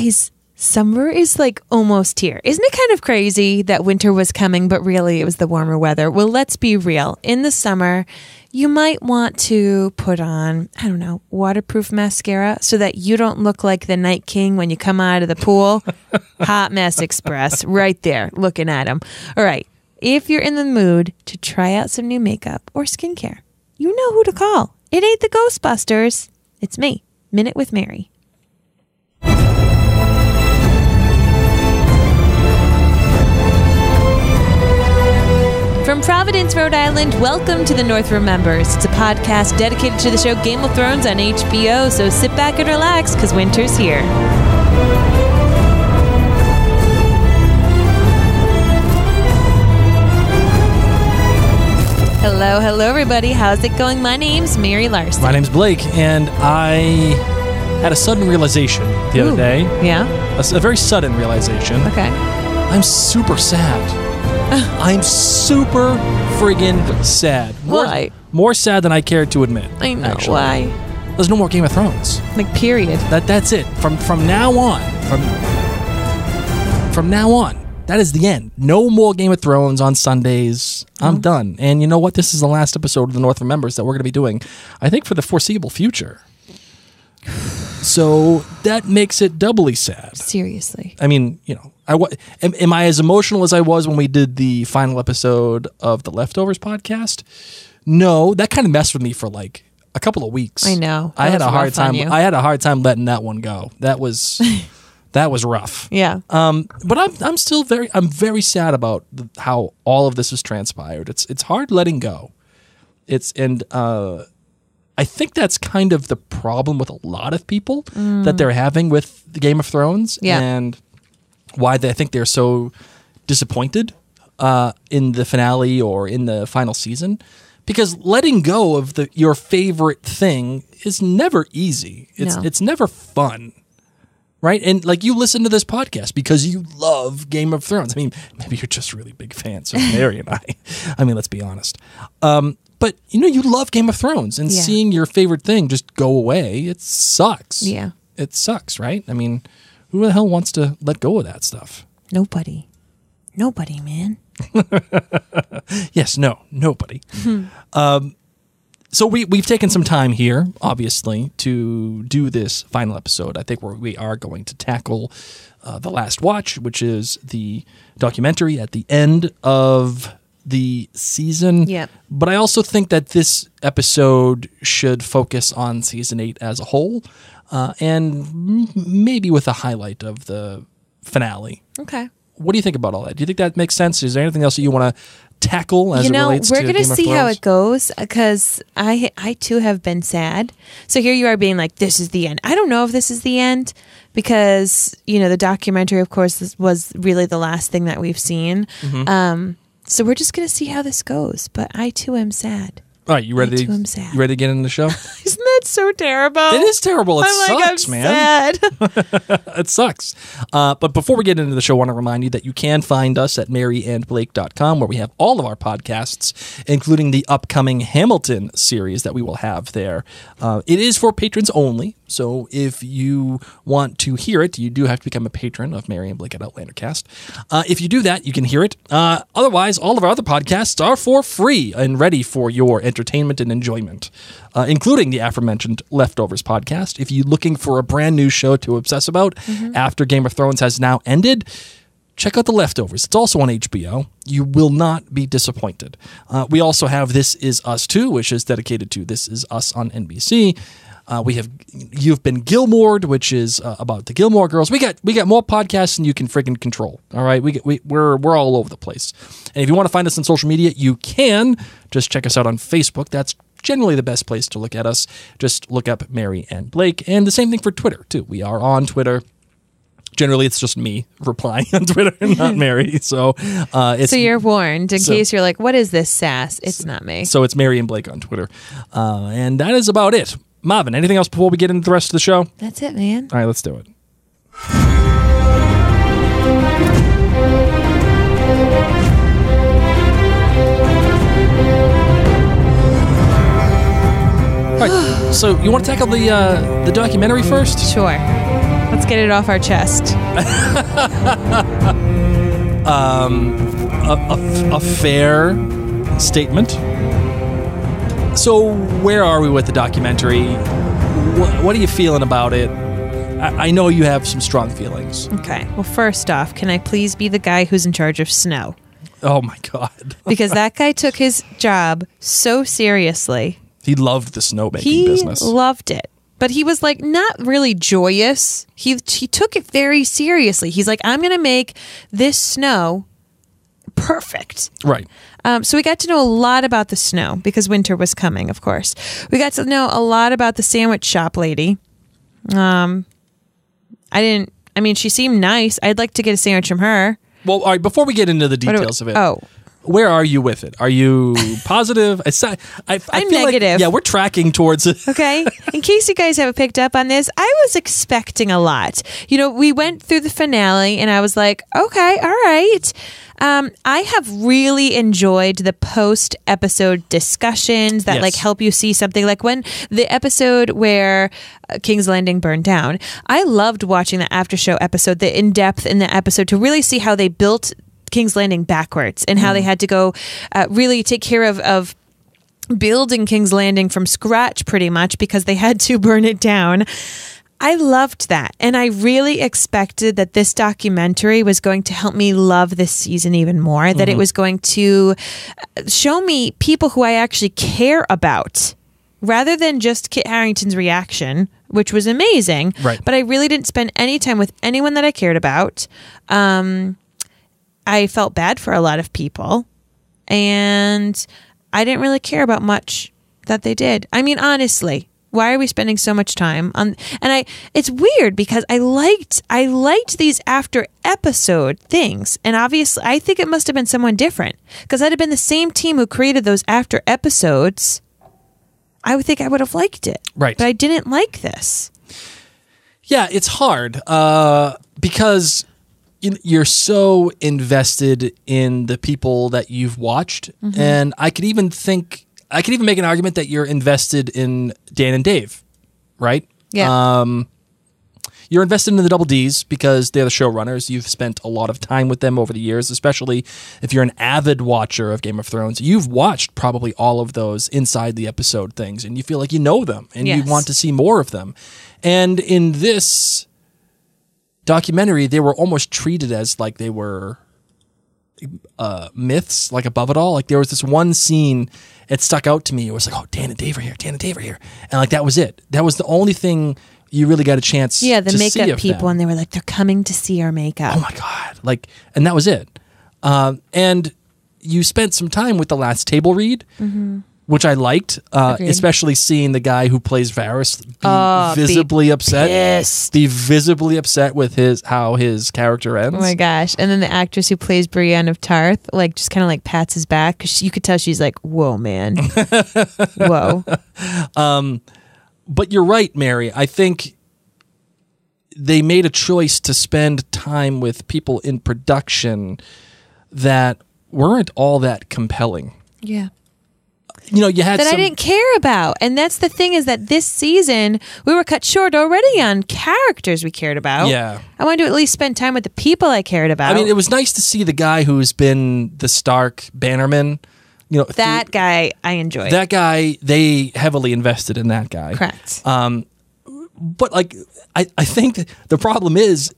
Guys, summer is like almost here. Isn't it kind of crazy that winter was coming, but really it was the warmer weather? Well, let's be real. In the summer, you might want to put on, I don't know, waterproof mascara so that you don't look like the Night King when you come out of the pool. Hot Mess Express, right there, looking at him. All right. If you're in the mood to try out some new makeup or skincare, you know who to call. It ain't the Ghostbusters. It's me, Minute with Mary. From Providence, Rhode Island, welcome to the North Remembers. It's a podcast dedicated to the show Game of Thrones on HBO, so sit back and relax because winter's here. Hello, hello, everybody. How's it going? My name's Mary Larson. My name's Blake, and I had a sudden realization the other day. Yeah? a very sudden realization. Okay. I'm super sad. I'm super friggin' sad. More, Why? More sad than I care to admit. I know. actually. Why? There's no more Game of Thrones. Like, period. That that's it. From from now on. From from now on. That is the end. No more Game of Thrones on Sundays. I'm done. And you know what? This is the last episode of the North Remembers that we're going to be doing. I think for the foreseeable future. So that makes it doubly sad. Seriously. I mean, you know, I wa- am, am I as emotional as I was when we did the final episode of the Leftovers podcast? No, that kind of messed with me for like a couple of weeks. I know. I had was a hard rough on time. you. I had a hard time letting that one go. That was that was rough. Yeah. Um, but I'm I'm still very I'm very sad about the, how all of this has transpired. It's it's hard letting go. It's and uh, I think that's kind of the problem with a lot of people that they're having with the Game of Thrones Mm. Yeah. and why they I think they're so disappointed uh, in the finale or in the final season because letting go of the your favorite thing is never easy. It's No. it's never fun right? And like you listen to this podcast because you love Game of Thrones. I mean, maybe you're just really big fans of Mary and I. I mean, let's be honest. Um, but you know, you love Game of Thrones, and Yeah. seeing your favorite thing just go away, it sucks. Yeah. it sucks, right? I mean, who the hell wants to let go of that stuff? Nobody. Nobody, man. Yes, no, nobody. um, so we we've taken some time here, obviously, to do this final episode. I think we're, we are going to tackle uh, the Last Watch, which is the documentary at the end of the season. Yep. But I also think that this episode should focus on season eight as a whole, uh, and m- maybe with a highlight of the finale. Okay. What do you think about all that? Do you think that makes sense? Is there anything else that you want to tackle as you know, we're gonna see how it goes because I I too have been sad. So here you are being like, "This is the end." I don't know if this is the end because you know the documentary, of course, was really the last thing that we've seen. Mm-hmm. Um, so we're just gonna see how this goes. But I too am sad. All right, you ready? Me To, too, I'm sad. You ready to get into the show? Isn't that so terrible? it is terrible. It I'm like, sucks, I'm man. It sucks. Uh, but before we get into the show, I want to remind you that you can find us at maryandblake.com where we have all of our podcasts, including the upcoming Hamilton series that we will have there. Uh, it is for patrons only. So if you want to hear it, you do have to become a patron of Mary and Blake at Outlandercast. Uh, if you do that, you can hear it. Uh, otherwise, all of our other podcasts are for free and ready for your entertainment and enjoyment, uh, including the aforementioned Leftovers podcast. If you're looking for a brand new show to obsess about after Game of Thrones has now ended, check out The Leftovers. It's also on HBO. You will not be disappointed. Uh, we also have This Is Us Too, which is dedicated to This Is Us on NBC. Uh, we have You've Been Gilmored, which is uh, about the Gilmore Girls. We got we got more podcasts than you can friggin' control. All right, we, get, we we're we're all over the place. And if you want to find us on social media, you can just check us out on Facebook. That's generally the best place to look at us. Just look up Mary and Blake, and the same thing for Twitter too. We are on Twitter. Generally, it's just me replying on Twitter, and not Mary. So uh, it's so you're warned in So- case you're like, "What is this sass?" It's not me. so it's Mary and Blake on Twitter, uh, and that is about it. Marvin, anything else before we get into the rest of the show? That's it, man. All right, let's do it. All right, so you want to tackle the uh, the documentary first? Sure. Let's get it off our chest. a, a- a fair statement. So, where are we with the documentary? What, what are you feeling about it? I, I know you have some strong feelings. Okay. Well, first off, can I please be the guy who's in charge of snow? Oh my god, Because that guy took his job so seriously. he loved the snowmaking He business. loved it. But he was like not really joyous. He he took it very seriously. He's like, I'm gonna make this snow perfect. right. Um, so we got to know a lot about the snow because winter was coming, of course. We got to know a lot about the sandwich shop lady. Um, I didn't. I mean, she seemed nice. I'd like to get a sandwich from her. Well, all right. Before we get into the details of it, Oh, where are you with it? Are you positive? I, I, I I'm feel like- negative. yeah, we're tracking towards it. Okay. In case you guys haven't picked up on this, I was expecting a lot. You know, we went through the finale and I was like, okay, all right. Um, I have really enjoyed the post episode discussions that Yes. like help you see something like when the episode where uh, King's Landing burned down. I loved watching the after show episode, the in depth in the episode to really see how they built King's Landing backwards and how they had to go uh, really take care of, of building King's Landing from scratch pretty much because they had to burn it down. I loved that. And I really expected that this documentary was going to help me love this season even more, that it was going to uh, show me people who I actually care about rather than just Kit Harington's reaction, which was amazing. Right. But I really didn't spend any time with anyone that I cared about. Um, I felt bad for a lot of people and I didn't really care about much that they did. I mean, honestly, why are we spending so much time on and I it's weird because I liked I liked these after episode things and obviously I think it must have been someone different because I'd have been the same team who created those after episodes. I would think I would have liked it. Right. But I didn't like this. Yeah, it's hard uh, because you're so invested in the people that you've watched, Mm-hmm. and I could even think I could even make an argument that you're invested in Dan and Dave, right? Yeah. Um, you're invested in the Double D's because they're the showrunners. You've spent a lot of time with them over the years, especially if you're an avid watcher of Game of Thrones. You've watched probably all of those inside the episode things, and you feel like you know them and you want to see more of them. And in this documentary, they were almost treated as like they were uh, myths, like above it all. Like there was this one scene, it stuck out to me. It was like, oh, Dan and Dave are here, Dan and Dave are here, and like that was it. That was the only thing you really got a chance. Yeah, the makeup people them. and they were like they're coming to see our makeup. Oh my god! Like, and that was it. Um, and you spent some time with the last table read. Which I liked, uh. Especially seeing the guy who plays Varys be Oh, be visibly upset, pissed. be visibly upset with his how his character ends. Oh my gosh. And then the actress who plays Brienne of Tarth, like, just kind of like pats his back because you could tell she's like, whoa, man. whoa. but you're right, Mary. I think they made a choice to spend time with people in production that weren't all that compelling. Yeah. You know, you had That I didn't care about. And that's the thing is that this season, we were cut short already on characters we cared about. Yeah. I wanted to at least spend time with the people I cared about. I mean, it was nice to see the guy who's been the Stark bannerman. You know, that through- guy I enjoyed. that guy. They heavily invested in that guy. Correct. Um, but like, I I think the problem is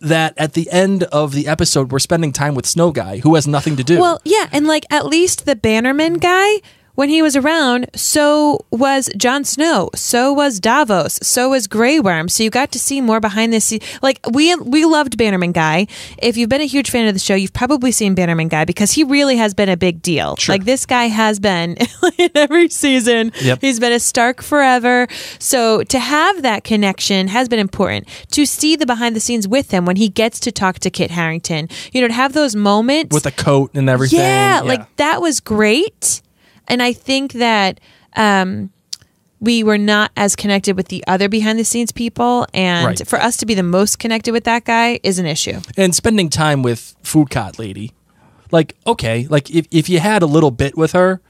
that at the end of the episode, we're spending time with Snow Guy, who has nothing to do. Well, yeah, and like at least the Bannerman guy, when he was around, so was Jon Snow, so was Davos, so was Grey Worm. So you got to see more behind the scenes. Like we we loved Bannerman guy. If you've been a huge fan of the show, you've probably seen Bannerman guy because he really has been a big deal. Sure. Like this guy has been in every season. Yep. He's been a Stark forever. So to have that connection has been important. To see the behind the scenes with him when he gets to talk to Kit Harington, you know, to have those moments with the coat and everything. yeah, like that was great. And I think that um, we were not as connected with the other behind the scenes people. And Right. for us to be the most connected with that guy is an issue. and spending time with food cart lady like okay like if, if you had a little bit with her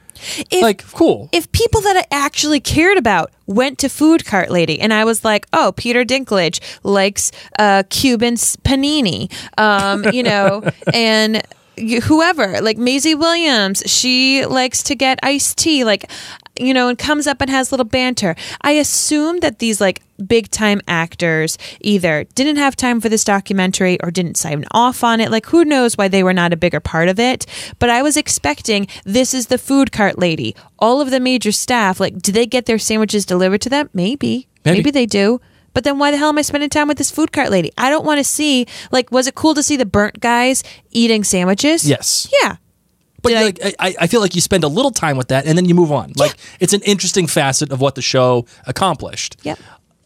If, like, cool. if people that I actually cared about went to Food Cart Lady and I was like, oh, Peter Dinklage likes uh, Cuban panini, um, you know, and whoever, like Maisie Williams, she likes to get iced tea, like, you know, and comes up and has little banter. I assume that these like big time actors either didn't have time for this documentary or didn't sign off on it. Like, who knows why they were not a bigger part of it? But I was expecting this is the food cart lady. All of the major staff, like, do they get their sandwiches delivered to them? Maybe. Maybe. Maybe, they do. But then why the hell am I spending time with this food cart lady? I don't want to see, like, was it cool to see the burnt guys eating sandwiches? yes. Yeah. But I- like, I, I feel like you spend a little time with that and then you move on. Like it's an interesting facet of what the show accomplished. Yep.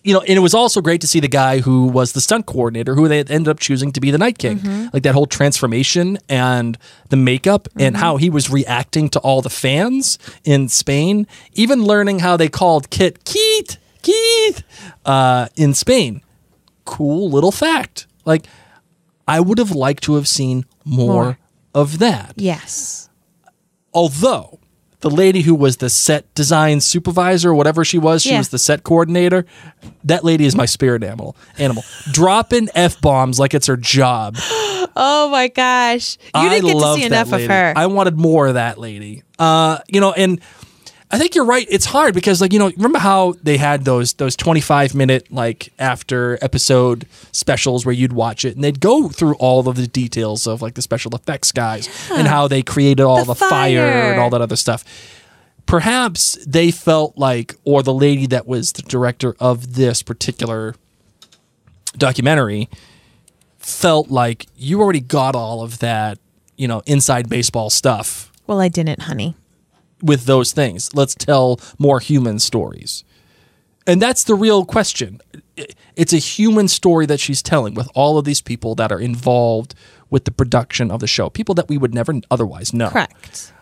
You know, and it was also great to see the guy who was the stunt coordinator, who they ended up choosing to be the Night King. Mm-hmm. Like that whole transformation and the makeup and how he was reacting to all the fans in Spain. Even learning how they called Kit Keith, Keith uh, in Spain. Cool little fact. Like, I would have liked to have seen more. More. of that. Yes. Although the lady who was the set design supervisor, whatever she was, she Yeah. was the set coordinator. That lady is my spirit animal. Animal dropping f bombs like it's her job. Oh my gosh. You I didn't get to see enough of lady. her. I wanted more of that lady. Uh, you know, and I think you're right. It's hard because, like, you know, remember how they had those those 25 minute like after episode specials where you'd watch it and they'd go through all of the details of like the special effects guys and how they created all the, The fire. and all that other stuff. Perhaps they felt like, or the lady that was the director of this particular documentary felt like you already got all of that, you know, inside baseball stuff well, I didn't, honey. With those things. Let's tell more human stories. And that's the real question. It's a human story that she's telling with all of these people that are involved with the production of the show, people that we would never otherwise know. Correct.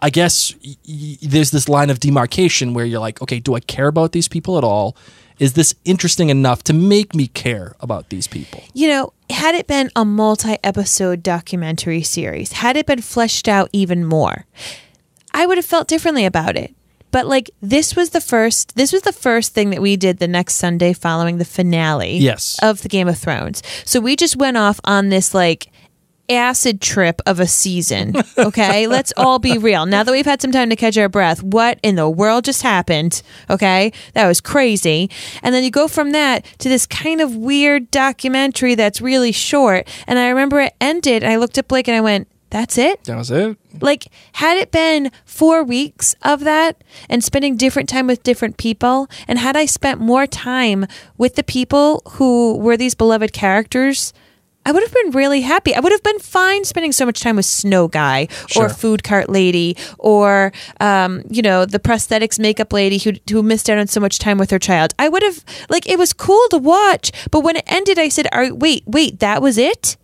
I guess y- y- there's this line of demarcation where you're like, okay, do I care about these people at all? Is this interesting enough to make me care about these people? You know, had it been a multi episode documentary series, had it been fleshed out even more, I would have felt differently about it. But like this was the first this was the first thing that we did the next Sunday following the finale Yes. of the Game of Thrones. So we just went off on this like acid trip of a season. Okay, let's all be real. Now that we've had some time to catch our breath, what in the world just happened? Okay, that was crazy. And then you go from that to this kind of weird documentary that's really short. And I remember it ended, and I looked at Blake and I went, "That's it." That was it. Like, had it been four weeks of that and spending different time with different people, and had I spent more time with the people who were these beloved characters, I would have been really happy. I would have been fine spending so much time with Snow Guy Sure. or Food Cart Lady or, um, you know, the prosthetics makeup lady who, who missed out on so much time with her child. I would have, like, it was cool to watch, but when it ended, I said, Are, wait, wait, that was it?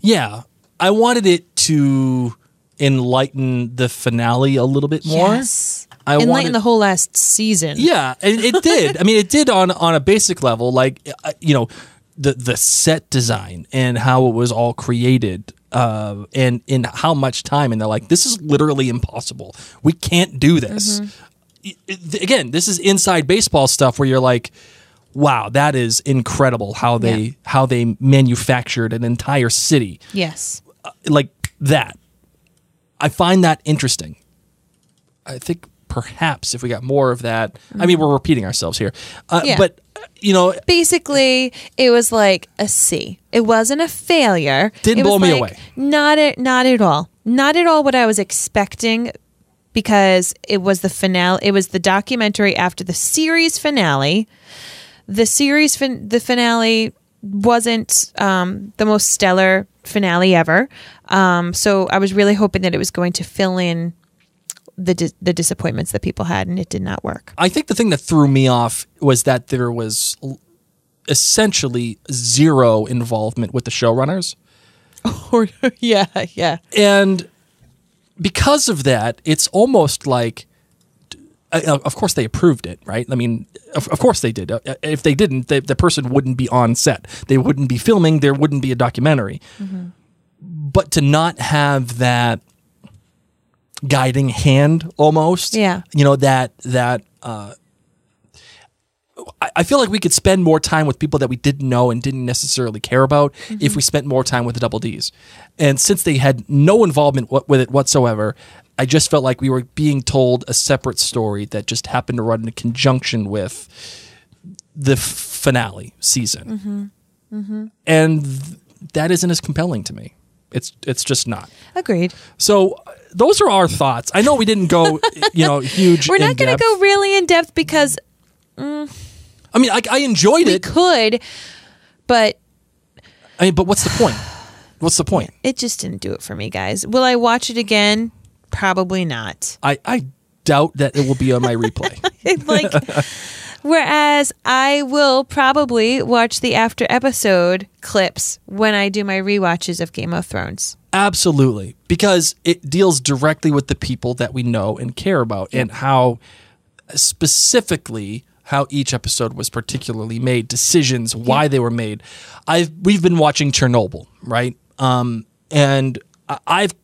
Yeah. I wanted it to enlighten the finale a little bit more. Yes. I Enlighten wanted the whole last season. Yeah, and it did. I mean, it did on on a basic level, like uh, you know, the the set design and how it was all created, uh, and in how much time. And they're like, this is literally impossible. We can't do this. I- Again, this is inside baseball stuff where you're like. Wow, that is incredible how they Yeah. how they manufactured an entire city Yes. Like that. I find that interesting. I think perhaps if we got more of that, I mean, we're repeating ourselves here, uh, Yeah. but uh, you know, basically it was like a C. It wasn't a failure. Didn't It was blow me like, away. Not at not at all. Not at all what I was expecting because it was the finale. It was the documentary after the series finale. The series fin- the finale wasn't um, the most stellar finale ever. Um, so I was really hoping that it was going to fill in the dis- the disappointments that people had, and it did not work. I think the thing that threw me off was that there was essentially zero involvement with the showrunners. Or yeah, yeah. and because of that, it's almost like, Uh, uh, of course, they approved it, right? I mean, of, of course they did. Uh, uh If they didn't, they, the person wouldn't be on set. They wouldn't be filming. There wouldn't be a documentary. Mm-hmm. But to not have that guiding hand almost. Yeah. You know that that uh I- I feel like we could spend more time with people that we didn't know and didn't necessarily care about if mm-hmm. we spent more time with the Double D's. And since they had no involvement wha- with it whatsoever, I just felt like we were being told a separate story that just happened to run in conjunction with the f- finale season. Mm-hmm. Mm-hmm. And th- that isn't as compelling to me. It's it's just not. Agreed. So uh, those are our thoughts. I know we didn't go, you know, huge. We're not going to go really in depth because mm. I mean, I, I enjoyed it. we it. could, but I mean, but what's the point? What's the point? it just didn't do it for me, guys. Will I watch it again? Probably not. I, I doubt that it will be on my replay. like whereas I will probably watch the after episode clips when I do my rewatches of Game of Thrones. Absolutely, because it deals directly with the people that we know and care about, and how specifically how each episode was particularly made, decisions, why they were made. I've we've been watching Chernobyl, right? Um, and I've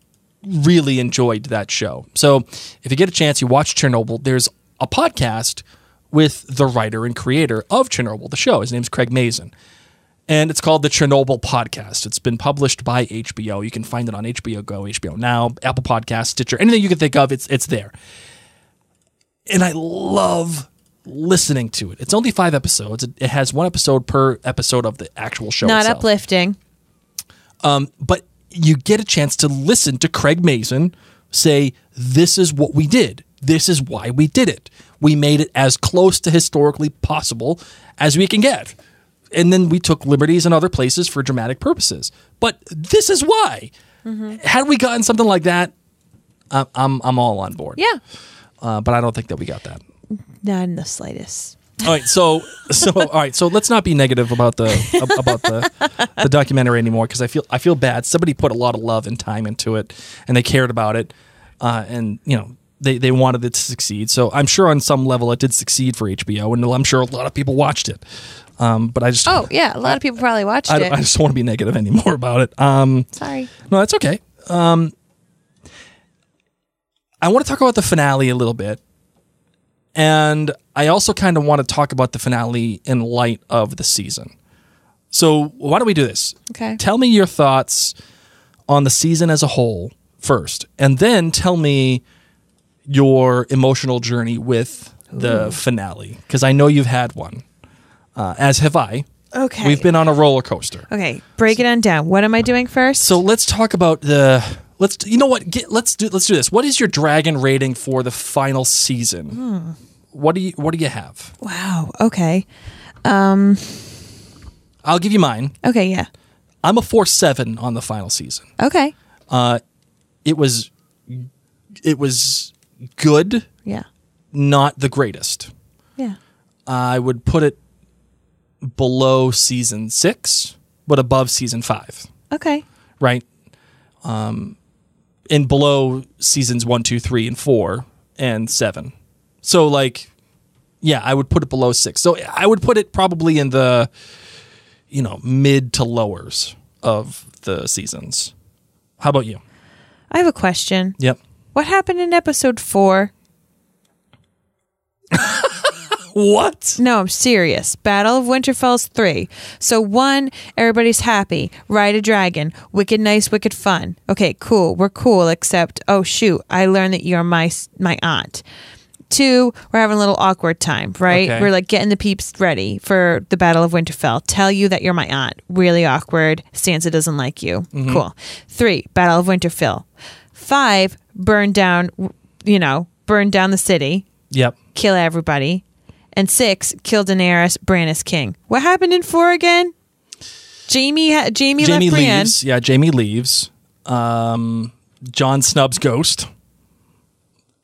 really enjoyed that show. So if you get a chance, you watch Chernobyl. There's a podcast with the writer and creator of Chernobyl, the show. His name's Craig Mazin and it's called the Chernobyl Podcast. It's been published by HBO. You can find it on HBO Go, HBO Now, Apple Podcast, Stitcher, anything you can think of. It's it's there, and I love listening to it. It's only five episodes. It, has one episode per episode of the actual show. Not itself. uplifting. Um, but you get a chance to listen to Craig Mazin say, This is what we did. This is why we did it. We made it as close to historically possible as we can get. And then we took liberties in other places for dramatic purposes. But this is why. Had we gotten something like that, I'm, I'm, I'm all on board. Yeah. Uh, but I don't think that we got that. Not in the slightest. All right, so so all right, so let's not be negative about the about the the documentary anymore because I feel I feel bad. Somebody put a lot of love and time into it, and they cared about it, uh, and you know they they wanted it to succeed. So I'm sure on some level it did succeed for HBO, and I'm sure a lot of people watched it. Um, but I just Oh, yeah. A lot of people probably watched I, it. I just want to be negative anymore about it. Um, Sorry. no, that's okay. Um, I want to talk about the finale a little bit. And I also kind of want to talk about the finale in light of the season. So, why don't we do this? Okay. Tell me your thoughts on the season as a whole first, and then tell me your emotional journey with the finale, because I know you've had one, uh, as have I. Okay. We've been on a roller coaster. Okay. Break it on down. What am I doing first? So let's talk about the let's you know what get let's do let's do this. What is your dragon rating for the final season? Hmm. What do you what do you have? wow. Okay. Um, I'll give you mine. Okay. Yeah. I'm a four seven on the final season. Okay. Uh, it was it was good, Yeah. not the greatest. Yeah. I would put it below season six, but above season five. Okay. right? Um, and below seasons one, two, three, and four, and seven. So, like, yeah, I would put it below six. So I would put it probably in the, you know, mid to lowers of the seasons. How about you? I have a question. Yep. What happened in episode four? What? No, I'm serious. Battle of Winterfell's three. So one, everybody's happy. Ride a dragon. Wicked nice, wicked fun. Okay, cool. We're cool. Except, oh shoot, I learned that you're my my aunt. Two, we're having a little awkward time, right? Okay. We're like getting the peeps ready for the Battle of Winterfell. Tell you that you're my aunt. Really awkward. Sansa doesn't like you. Cool. Three, Battle of Winterfell. Five, burn down, you know, burn down the city Yep. kill everybody. And six, kill Daenerys, Bran is king. What happened in four again? Jaime, ha- Jaime, Jaime leaves. Yeah, Jaime leaves. Um, Jon snubs Ghost.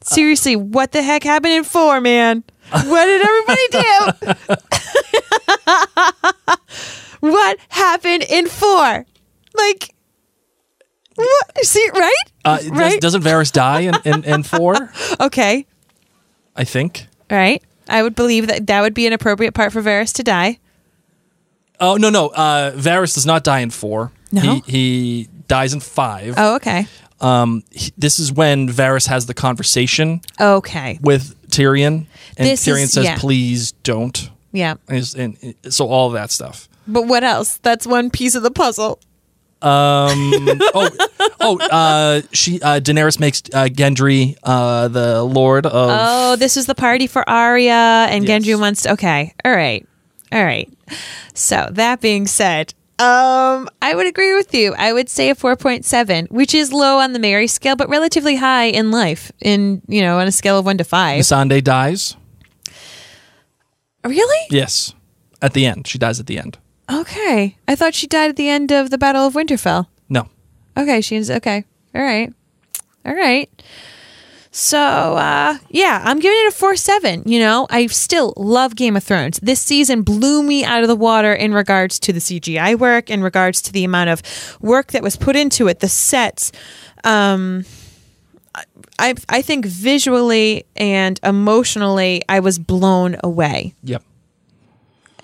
Seriously, what the heck happened in four, man? What did everybody do? what happened in four? Like, what? See, right? Uh, does, right? doesn't Varys die in, in, in four? okay, I think. all right. I would believe that that would be an appropriate part for Varys to die. Oh no no, uh, Varys does not die in four. No? he, he dies in five. Oh, okay. Um, he- this is when Varys has the conversation Okay. with Tyrion, and This Tyrion is- says, yeah. "Please don't." Yeah. And, and- and so all that stuff. But what else? That's one piece of the puzzle. Um, oh, oh, uh, she uh, Daenerys makes uh, Gendry uh, the Lord of. Oh, this is the party for Arya and Yes. Gendry wants to. Okay. All right. All right. So, that being said, um, I would agree with you. I would say a 4.7, which is low on the Mary scale, but relatively high in life, in, you know, on a scale of 1 to 5. Missandei dies. Really? Yes, at the end, she dies at the end. Okay. I thought she died at the end of the Battle of Winterfell. No, Okay, she's okay. All right. All right. So, uh, yeah, I'm giving it a 4 7. You know, I still love Game of Thrones. This season blew me out of the water in regards to the CGI work, in regards to the amount of work that was put into it, the sets. Um, I, I think visually and emotionally, I was blown away yep.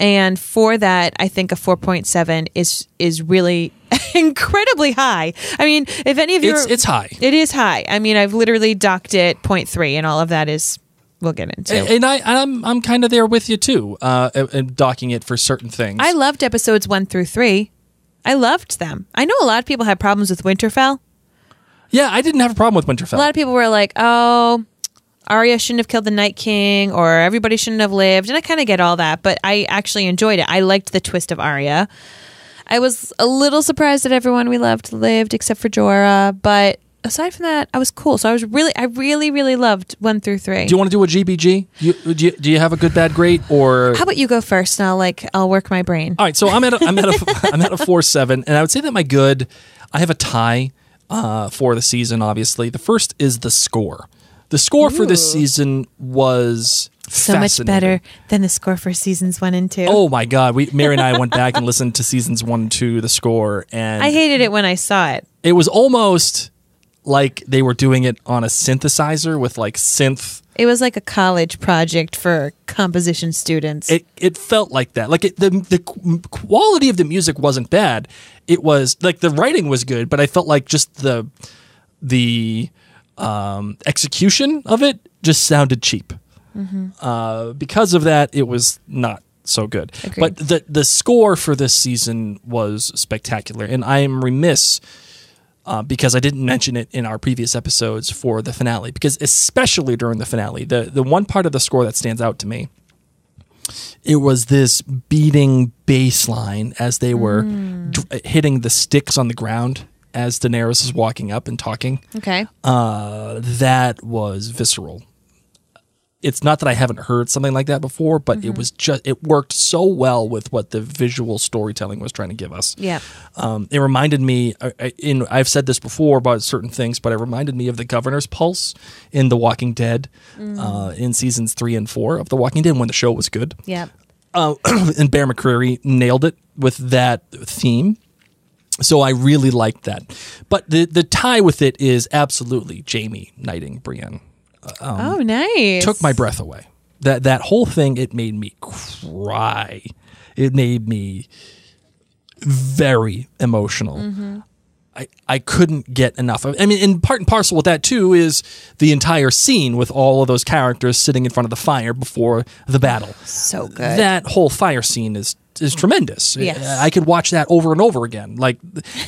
And for that i think a 4.7 is is really incredibly high i mean if any of you It's it's high. it is high i mean i've literally docked it 0.3 and all of that is we'll get into And and I, I'm I'm kind of there with you too, uh, and- docking it for certain things. i loved episodes 1 through 3 i loved them i know a lot of people had problems with winterfell yeah, I didn't have a problem with Winterfell. a lot of people were like oh Arya shouldn't have killed the Night King, or everybody shouldn't have lived, and I kind of get all that. But I actually enjoyed it. I liked the twist of Arya. I was a little surprised that everyone we loved lived except for Jorah, but aside from that, I was cool. So I was really, I really, really loved one through three. do you want to do a GBG? You, do, you, do you have a good, bad, great, or How about you go first, and I'll like I'll work my brain. All right, so I'm at a, I'm at a, I'm at a four seven, and I would say that my good, I have a tie uh, for the season. Obviously, the first is the score. The score for this season was so much better than the score for seasons one and two. Oh my god, we Mary and I went back and listened to seasons one and two, the score, and I hated it when I saw it. it was almost like they were doing it on a synthesizer with like synth. It was like a college project for composition students. It it felt like that. Like it, the the quality of the music wasn't bad. It was like the writing was good, but I felt like just the the um, execution of it just sounded cheap. Uh, because of that, it was not so good. Agreed. But the the score for this season was spectacular, and I am remiss uh, because I didn't mention it in our previous episodes for the finale. Because especially during the finale, the the one part of the score that stands out to me, it was this beating bass line as they were dr- hitting the sticks on the ground as Daenerys is walking up and talking. okay. Uh, that was visceral. It's not that I haven't heard something like that before, but it was just it worked so well with what the visual storytelling was trying to give us. Yeah. Um, it reminded me, in I've said this before about certain things, but it reminded me of the Governor's Pulse in The Walking Dead, uh, in seasons three and four of The Walking Dead when the show was good. Yeah. Uh, and Bear McCreary nailed it with that theme. So I really liked that. But the the tie with it is absolutely Jaime knighting Brienne. Um, oh, nice. Took my breath away. That that whole thing it made me cry. It made me very emotional. Mm-hmm. I, I couldn't get enough of I mean, and part and parcel with that too is the entire scene with all of those characters sitting in front of the fire before the battle. so good. That whole fire scene is is tremendous. Yes. I could watch that over and over again. Like,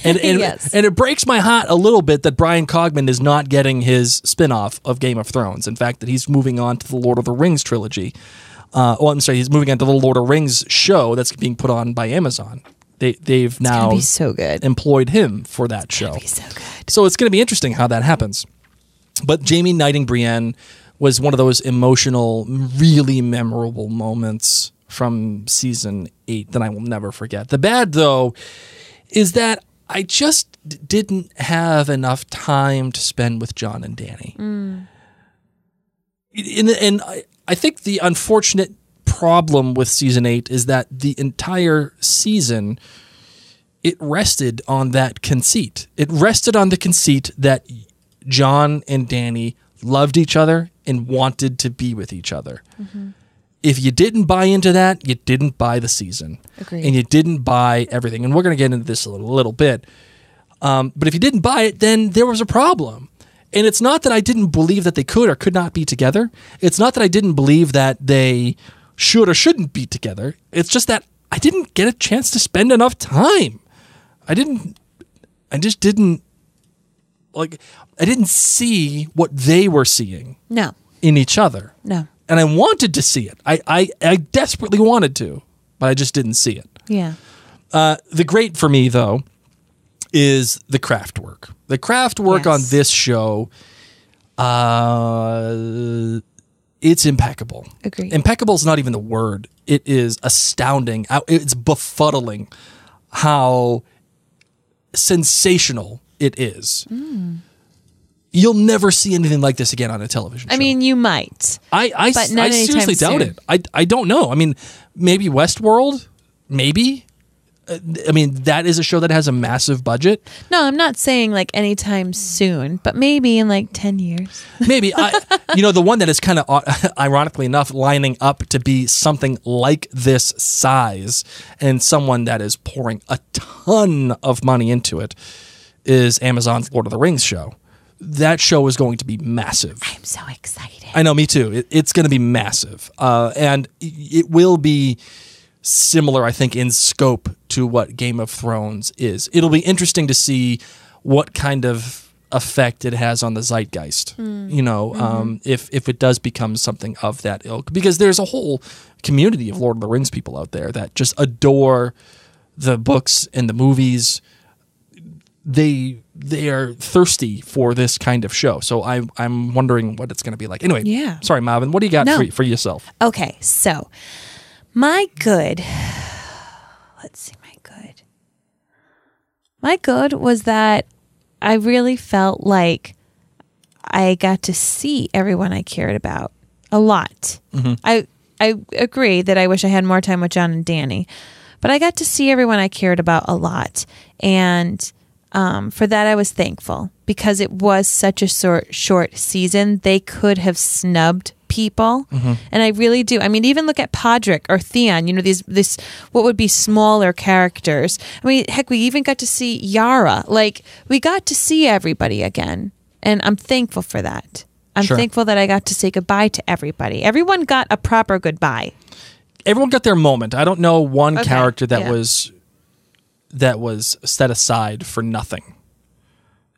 and and, Yes. and it breaks my heart a little bit that Bryan Cogman is not getting his spin-off of Game of Thrones. In fact, that he's moving on to the Lord of the Rings trilogy. Uh, well, I'm sorry, he's moving on to the Lord of the Rings show that's being put on by Amazon. They they've Gonna now so good. employed him for that show. Be so good. So it's going to be interesting how that happens. But Jaime knighting Brienne was one of those emotional, really memorable moments from season eight that I will never forget. The bad, though, is that I just didn't have enough time to spend with Jon and Dany. Mm. And, and I, I think the unfortunate problem with season eight is that the entire season it rested on that conceit. It rested on the conceit that Jon and Dany loved each other and wanted to be with each other. Mm-hmm. If you didn't buy into that, you didn't buy the season. Agreed. And you didn't buy everything. And we're going to get into this a little, little bit. Um, but if you didn't buy it, then there was a problem. And it's not that I didn't believe that they could or could not be together. It's not that I didn't believe that they should or shouldn't be together. It's just that I didn't get a chance to spend enough time. I didn't, I just didn't, like, I didn't see what they were seeing No, in each other. no. And I wanted to see it. I, I, I desperately wanted to, but I just didn't see it. Yeah. Uh, the great for me though is the craft work. The craft work on this show, uh, it's impeccable. Agreed. Impeccable is not even the word. It is astounding. It's befuddling how sensational it is. You'll never see anything like this again on a television. Hmm. I mean, you might. I I, But not I seriously doubt soon. it. I I don't know. I mean, maybe Westworld, maybe. Uh, I mean, that is a show that has a massive budget. No, I'm not saying like anytime soon, but maybe in like 10 years. Maybe I, you know, the one that is kind of ironically enough lining up to be something like this size, and someone that is pouring a ton of money into it, is Amazon's Lord of the Rings show. That show is going to be massive. I'm so excited. I know, me too. It, it's going to be massive, uh, and it will be similar, I think, in scope to what Game of Thrones is. It'll be interesting to see what kind of effect it has on the zeitgeist. You know, um, if if it does become something of that ilk, because there's a whole community of Lord of the Rings people out there that just adore the books and the movies they they are thirsty for this kind of show. So I I'm wondering what it's going to be like. Anyway, Yeah. Sorry, Marvin. What do you got No. for, for yourself? Okay, so my good. Let's see, my good. My good was that I really felt like I got to see everyone I cared about a lot. Mm-hmm. I I agree that I wish I had more time with Jon and Dany, but I got to see everyone I cared about a lot, and um, for that I was thankful because it was such a short short season. They could have snubbed people, and I really do. I mean, even look at Podrick or Theon. You know these this what would be smaller characters. I mean, heck, we even got to see Yara. Like we got to see everybody again, and I'm thankful for that. I'm Sure. thankful that I got to say goodbye to everybody. Everyone got a proper goodbye. Everyone got their moment. I don't know one Okay, character that yeah. was that was set aside for nothing.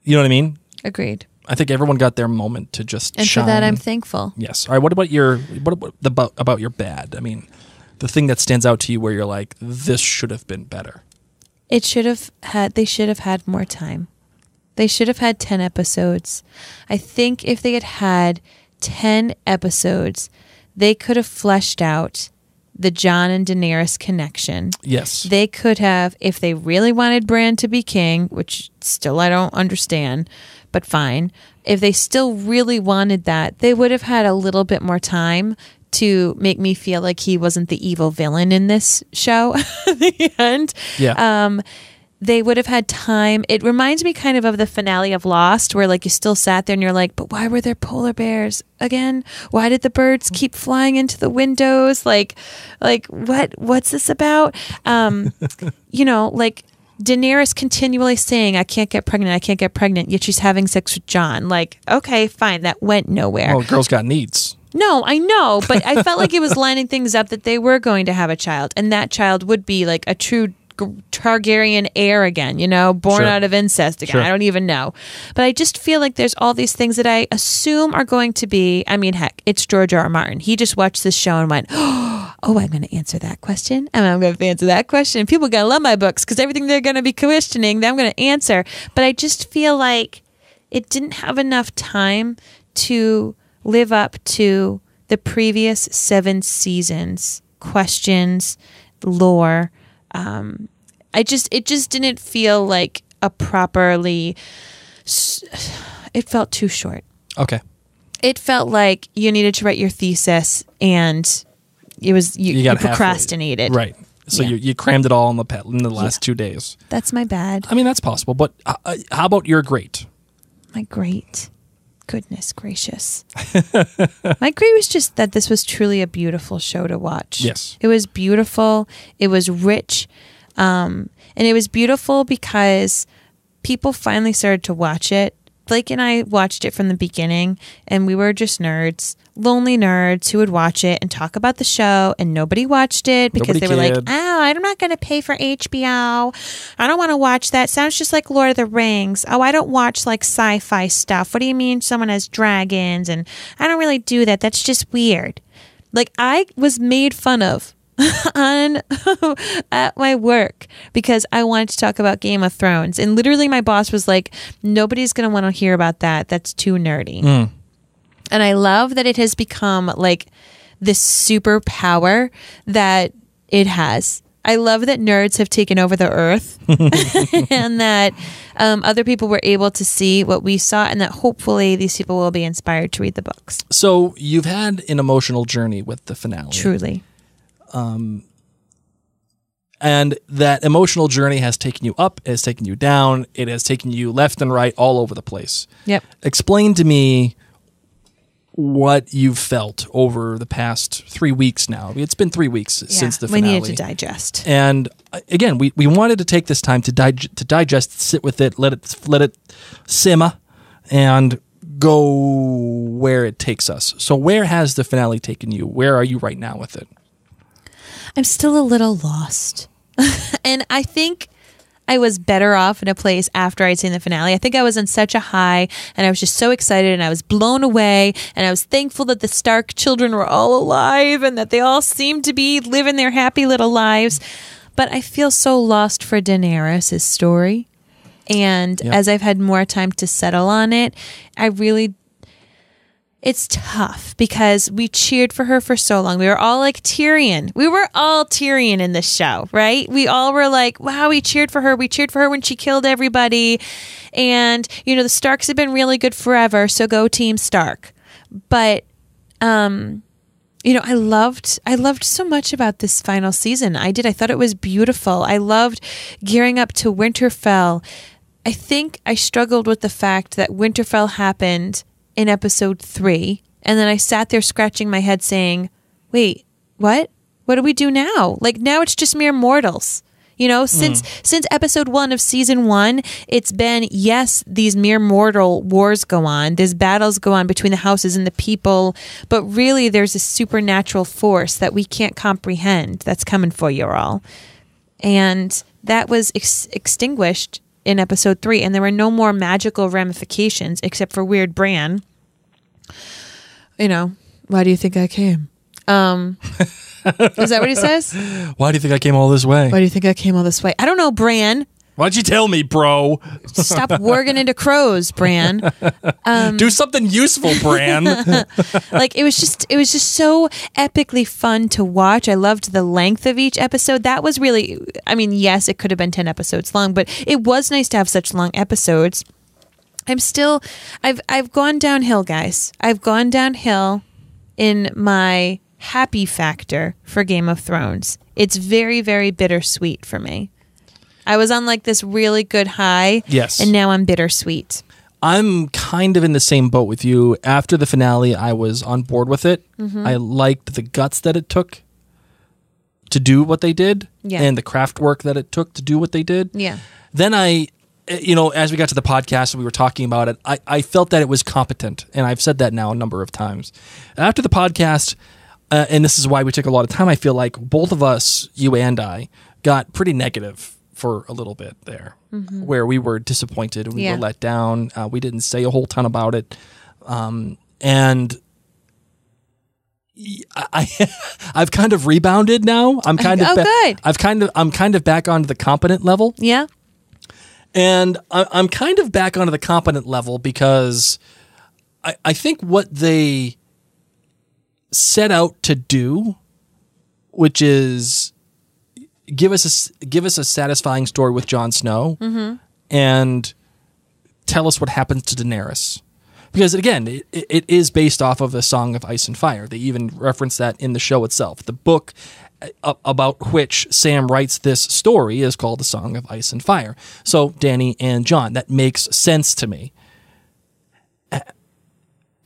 You know what I mean? Agreed. I think everyone got their moment to just And shine. for that, I'm thankful. yes. All right. What about your what about the about, about your bad? I mean, the thing that stands out to you where you're like, this should have been better. It should have had, they should have had more time. They should have had 10 episodes. I think if they had had 10 episodes, they could have fleshed out the Jon and Daenerys connection. Yes. They could have, if they really wanted Bran to be king, which still I don't understand, but fine. If they still really wanted that, they would have had a little bit more time to make me feel like he wasn't the evil villain in this show at the end. yeah. Um, they would have had time. It reminds me kind of of the finale of Lost, where like you still sat there and you're like, but why were there polar bears again? Why did the birds keep flying into the windows? Like, like what? What's this about? Um, you know, like Daenerys continually saying, "I can't get pregnant. I can't get pregnant," yet she's having sex with Jon. Like, okay, fine, that went nowhere. well, girls got needs. No, I know, but I felt like it was lining things up that they were going to have a child, and that child would be like a true Targaryen heir again, you know, born Sure. out of incest again. Sure. I don't even know. But I just feel like there's all these things that I assume are going to be. I mean, heck, it's George R. R. Martin. He just watched this show and went, Oh, I'm going to answer that question. And I'm going to answer that question. People are going to love my books because everything they're going to be questioning, I'm going to answer. But I just feel like it didn't have enough time to live up to the previous seven seasons questions lore um i just it just didn't feel like a properly it felt too short Okay. it felt like you needed to write your thesis and it was you, You you, got halfway. procrastinated Right. So Yeah. you, you crammed it all in the pa- in the last two days. that's my bad I mean, that's possible. But uh, uh, how about your great? My great. Goodness gracious. My great was just that this was truly a beautiful show to watch. Yes. It was beautiful. It was rich. Um, and it was beautiful because people finally started to watch it. Blake and I watched it from the beginning, and we were just nerds, lonely nerds who would watch it and talk about the show, and nobody watched it because Nobody they were like, "Oh, I'm not going to pay for HBO. I don't want to watch that. Sounds just like Lord of the Rings. Oh, I don't watch like sci-fi stuff. What do you mean someone has dragons? And I don't really do that. That's just weird." Like I was made fun of on at my work because I wanted to talk about Game of Thrones. And literally my boss was like, nobody's going to want to hear about that. That's too nerdy. Hmm. And I love that it has become like this superpower that it has. I love that nerds have taken over the earth and that um, other people were able to see what we saw, and that hopefully these people will be inspired to read the books. So you've had an emotional journey with the finale. Truly. Um, And that emotional journey has taken you up, it has taken you down, it has taken you left and right all over the place. Yep. Explain to me what you've felt over the past three weeks now. It's been three weeks since the finale. we needed to digest. and uh, again, we, we wanted to take this time to dig- to digest, sit with it, let it let it simmer, and go where it takes us. So, where has the finale taken you? Where are you right now with it? I'm still a little lost. and I think I was better off in a place after I'd seen the finale. I think I was in such a high and I was just so excited and I was blown away and I was thankful that the Stark children were all alive and that they all seemed to be living their happy little lives. But I feel so lost for Daenerys' story. And Yep. as I've had more time to settle on it, I really it's tough because we cheered for her for so long. We were all like Tyrion. We were all Tyrion in this show, right? We all were like, wow, we cheered for her. We cheered for her when she killed everybody. And, you know, the Starks have been really good forever. So go Team Stark. But, um, you know, I loved I loved so much about this final season. I did. I thought it was beautiful. I loved gearing up to Winterfell. I think I struggled with the fact that Winterfell happened in episode 3 and then I sat there scratching my head saying, "Wait, what? What do we do now? Like now it's just mere mortals." You know, since hmm. since episode 1 of season 1, it's been yes, these mere mortal wars go on. There's battles go on between the houses and the people, but really there's a supernatural force that we can't comprehend that's coming for you all. And that was ex- extinguished in episode 3 and there were no more magical ramifications except for weird Bran. You know, why do you think I came? Um Is that what he says? Why do you think I came all this way? Why do you think I came all this way? I don't know, Bran. Why'd you tell me, bro? Stop warging into crows, Bran. Um, Do something useful, Bran. Like it was just it was just so epically fun to watch. I loved the length of each episode. That was really I mean, yes, it could have been 10 episodes long, but it was nice to have such long episodes. I'm still I've I've gone downhill, guys. I've gone downhill in my happy factor for Game of Thrones. It's very very bittersweet for me. I was on like this really good high Yes. and now I'm bittersweet. I'm kind of in the same boat with you. After the finale, I was on board with it. Mm-hmm. I liked the guts that it took to do what they did Yeah. and the craft work that it took to do what they did. Yeah. Then I, eh, you know, as we got to the podcast and we were talking about it, I, I felt that it was competent. And I've said that now a number of times. After the podcast, uh, and this is why we took a lot of time, I feel like both of us, you and I, got pretty negative for a little bit there, where we were disappointed and we Mm-hmm. Yeah. were let down. Uh, we didn't say a whole ton about it. Um, and I, I've kind of rebounded now. I'm kind of Oh, good. I've kind of I'm kind of back onto the competent level. Yeah. And I, I'm kind of back onto the competent level because I, I think what they set out to do, which is give us a give us a satisfying story with Jon Snow, and tell us what happens to Daenerys. Because again, it, it is based off of the Song of Ice and Fire. They even reference that in the show itself. The book uh, about which Sam writes this story is called The Song of Ice and Fire. So Dany and Jon, that makes sense to me.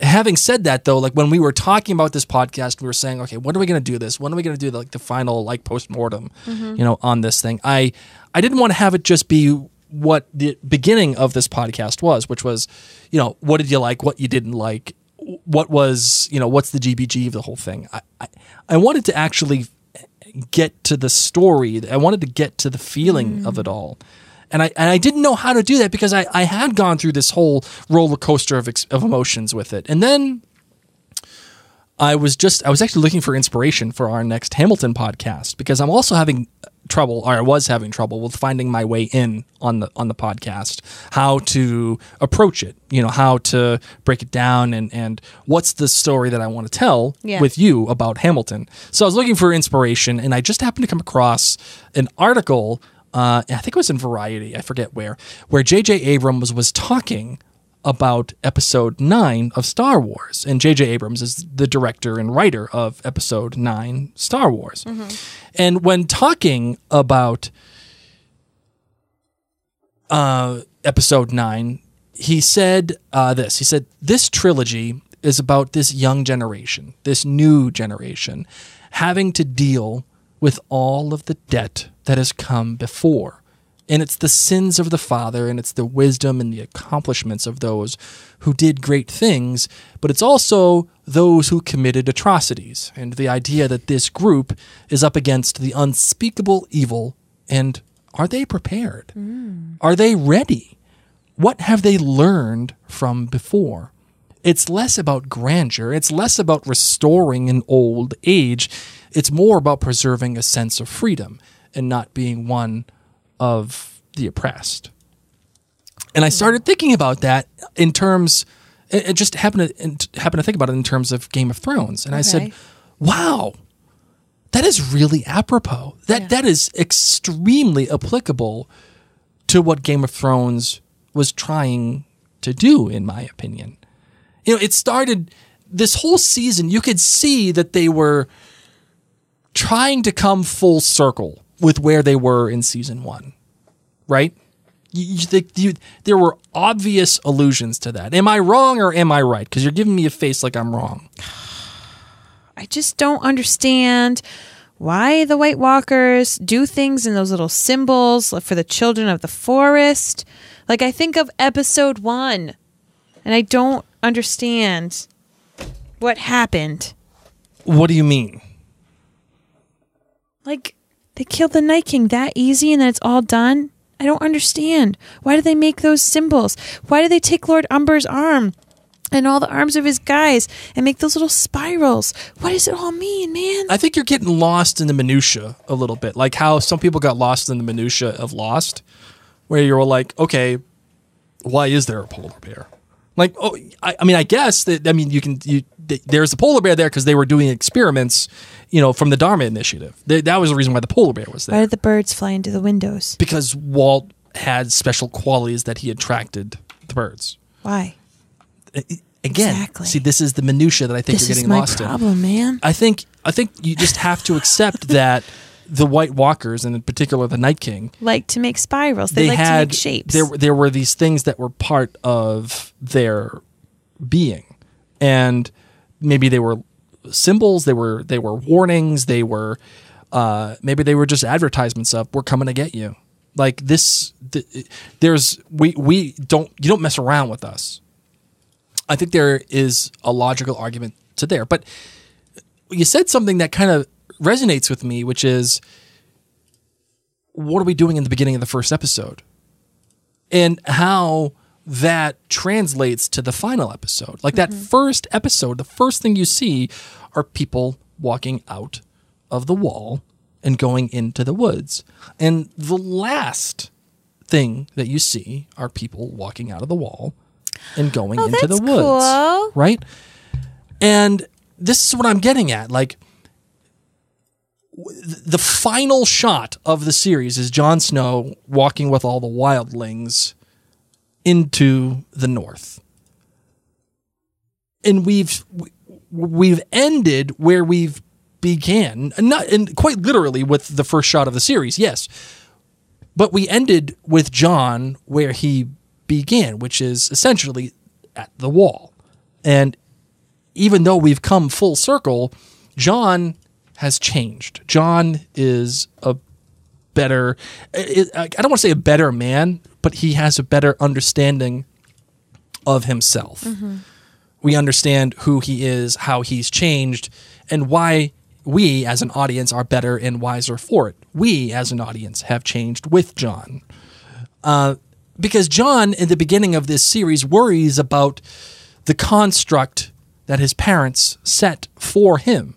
Having said that, though, like when we were talking about this podcast, we were saying, okay, what are we going to do this? When are we going to do like the final like post mortem, mm-hmm. you know, on this thing? I I didn't want to have it just be what the beginning of this podcast was, which was, you know, what did you like, what you didn't like, what was, you know, what's the GBG of the whole thing. I, I, I wanted to actually get to the story. I wanted to get to the feeling of mm. it all. And I, and I didn't know how to do that because I, I had gone through this whole roller coaster of, ex- of emotions with it. And then I was just I was actually looking for inspiration for our next Hamilton podcast because I'm also having trouble or I was having trouble with finding my way in on the on the podcast how to approach it you know how to break it down and and what's the story that I want to tell Yeah. with you about Hamilton so I was looking for inspiration and I just happened to come across an article uh, I think it was in Variety I forget where where J.J. Abrams was talking about episode 9 of Star Wars. And J.J. Abrams is the director and writer of episode 9 Star Wars. And when talking about uh, episode 9, he said uh, this He said, This trilogy is about this young generation, this new generation, having to deal with all of the debt that has come before. And it's the sins of the father, and it's the wisdom and the accomplishments of those who did great things, but it's also those who committed atrocities, and the idea that this group is up against the unspeakable evil. And are they prepared? Mm. Are they ready? What have they learned from before? It's less about grandeur, it's less about restoring an old age, it's more about preserving a sense of freedom and not being one of the oppressed. And I started thinking about that in terms, it just happened to happened to think about it in terms of Game of Thrones, and I said, "Wow, that is really apropos. That Yeah. that is extremely applicable to what Game of Thrones was trying to do, in my opinion. You know, it started this whole season. You could see that they were trying to come full circle with where they were in season one, right? You, you think you, there were obvious allusions to that. Am I wrong or am I right? Because you're giving me a face like I'm wrong. I just don't understand why the White Walkers do things in those little symbols for the children of the forest. Like I think of episode one, and I don't understand what happened. What do you mean? Like they killed the Night King that easy, and then it's all done. I don't understand. Why do they make those symbols? Why do they take Lord Umber's arm and all the arms of his guys and make those little spirals? What does it all mean, man? I think you're getting lost in the minutia a little bit, like how some people got lost in the minutia of Lost, where you're like, okay, why is there a polar bear? Like, oh, I, I mean, I guess that I mean, you can you th- there's a polar bear there because they were doing experiments, you know, from the Dharma Initiative. Th- that was the reason why the polar bear was there. Why did the birds fly into the windows? because Walt had special qualities that he attracted the birds. Why? Again, Exactly. see, this is the minutia that I think This you're getting lost in. problem, man. I think I think you just have to accept that the White Walkers, and in particular the Night King, Like to make spirals. They, they like had to make shapes. there there were these things that were part of their being, and maybe they were symbols, they were they were warnings, they were uh, maybe they were just advertisements of "We're coming to get you." Like this, th- there's we we don't you don't mess around with us. I think there is a logical argument to there, but you said something that kind of resonates with me, which is what are we doing in the beginning of the first episode? And how that translates to the final episode. Like that mm-hmm. first episode, the first thing you see are people walking out of the wall and going into the woods. And the last thing that you see are people walking out of the wall and going Oh, into the woods cool. right? And this is what I'm getting at. Like, the final shot of the series is Jon Snow walking with all the wildlings into the north. And we've we- we've ended where we've began, not and quite literally with the first shot of the series, yes. But we ended with Jon where he began, which is essentially at the wall. And even though we've come full circle, Jon has changed. Jon is a better, I don't want to say a better man, but he has a better understanding of himself. We understand who he is, how he's changed, and why we as an audience are better and wiser for it. We as an audience have changed with Jon. Uh, because Jon, in the beginning of this series, worries about the construct that his parents set for him.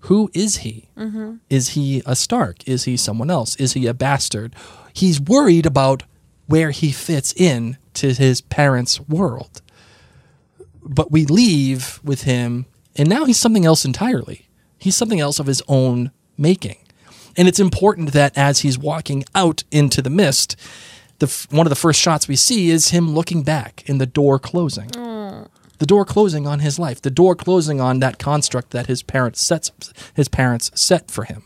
Who is he? Is he a Stark? Is he someone else? Is he a bastard? He's worried about where he fits in to his parents' world. But we leave with him, and now he's something else entirely. He's something else of his own making. And it's important that as he's walking out into the mist, the one of the first shots we see is him looking back and the door closing. Mm. The door closing on his life, the door closing on that construct that his parents sets his parents set for him.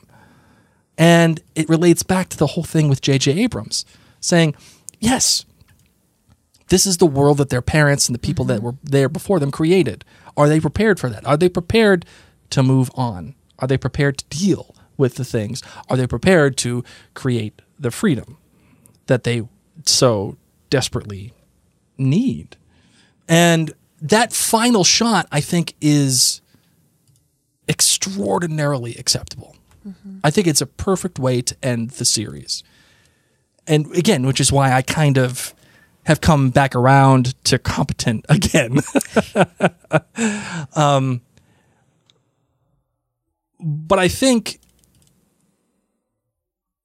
And it relates back to the whole thing with J.J. Abrams saying, yes, this is the world that their parents and the people that mm-hmm. were there before them created. Are they prepared for that? Are they prepared to move on? Are they prepared to deal with the things? Are they prepared to create the freedom that they so desperately need? And that final shot, I think, is extraordinarily acceptable. Mm-hmm. I think it's a perfect way to end the series. And again, which is why I kind of have come back around to competent again. um, but I think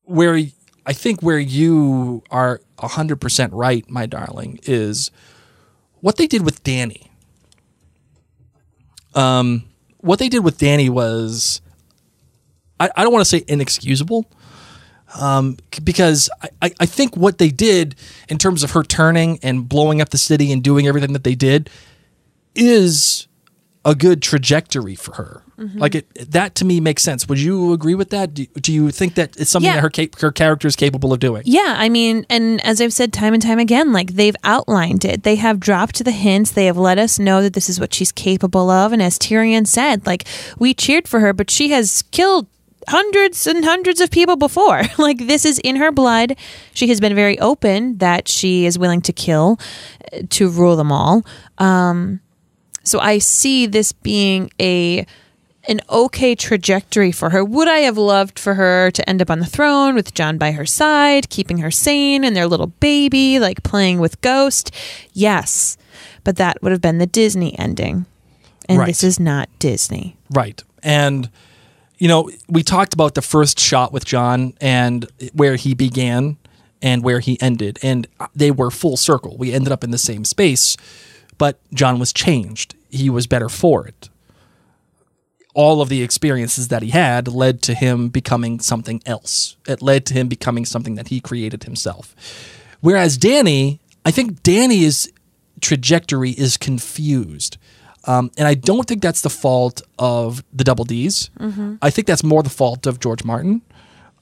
where I think where you are 100% right, my darling, is what they did with Dany. Um, what they did with Dany was, I, I don't want to say inexcusable, um, because I, I- think what they did in terms of her turning and blowing up the city and doing everything that they did is a good trajectory for her. Like it, that to me makes sense. Would you agree with that? Do, do you think that it's something Yeah. that her her character is capable of doing? Yeah, I mean, and as I've said time and time again, like they've outlined it. They have dropped the hints. They have let us know that this is what she's capable of. And as Tyrion said, like we cheered for her, but she has killed hundreds and hundreds of people before. like this is in her blood. She has been very open that she is willing to kill uh, to rule them all. Um, so I see this being a an okay trajectory for her. Would I have loved for her to end up on the throne with Jon by her side, keeping her sane and their little baby, like playing with Ghost? Yes. But that would have been the Disney ending. And Right. this is not Disney. Right. And, you know, we talked about the first shot with Jon and where he began and where he ended. And they were full circle. We ended up in the same space, but Jon was changed. He was better for it. All of the experiences that he had led to him becoming something else. It led to him becoming something that he created himself. Whereas Dany, I think Dany's trajectory is confused. Um, and I don't think that's the fault of the Double D's. I think that's more the fault of George Martin.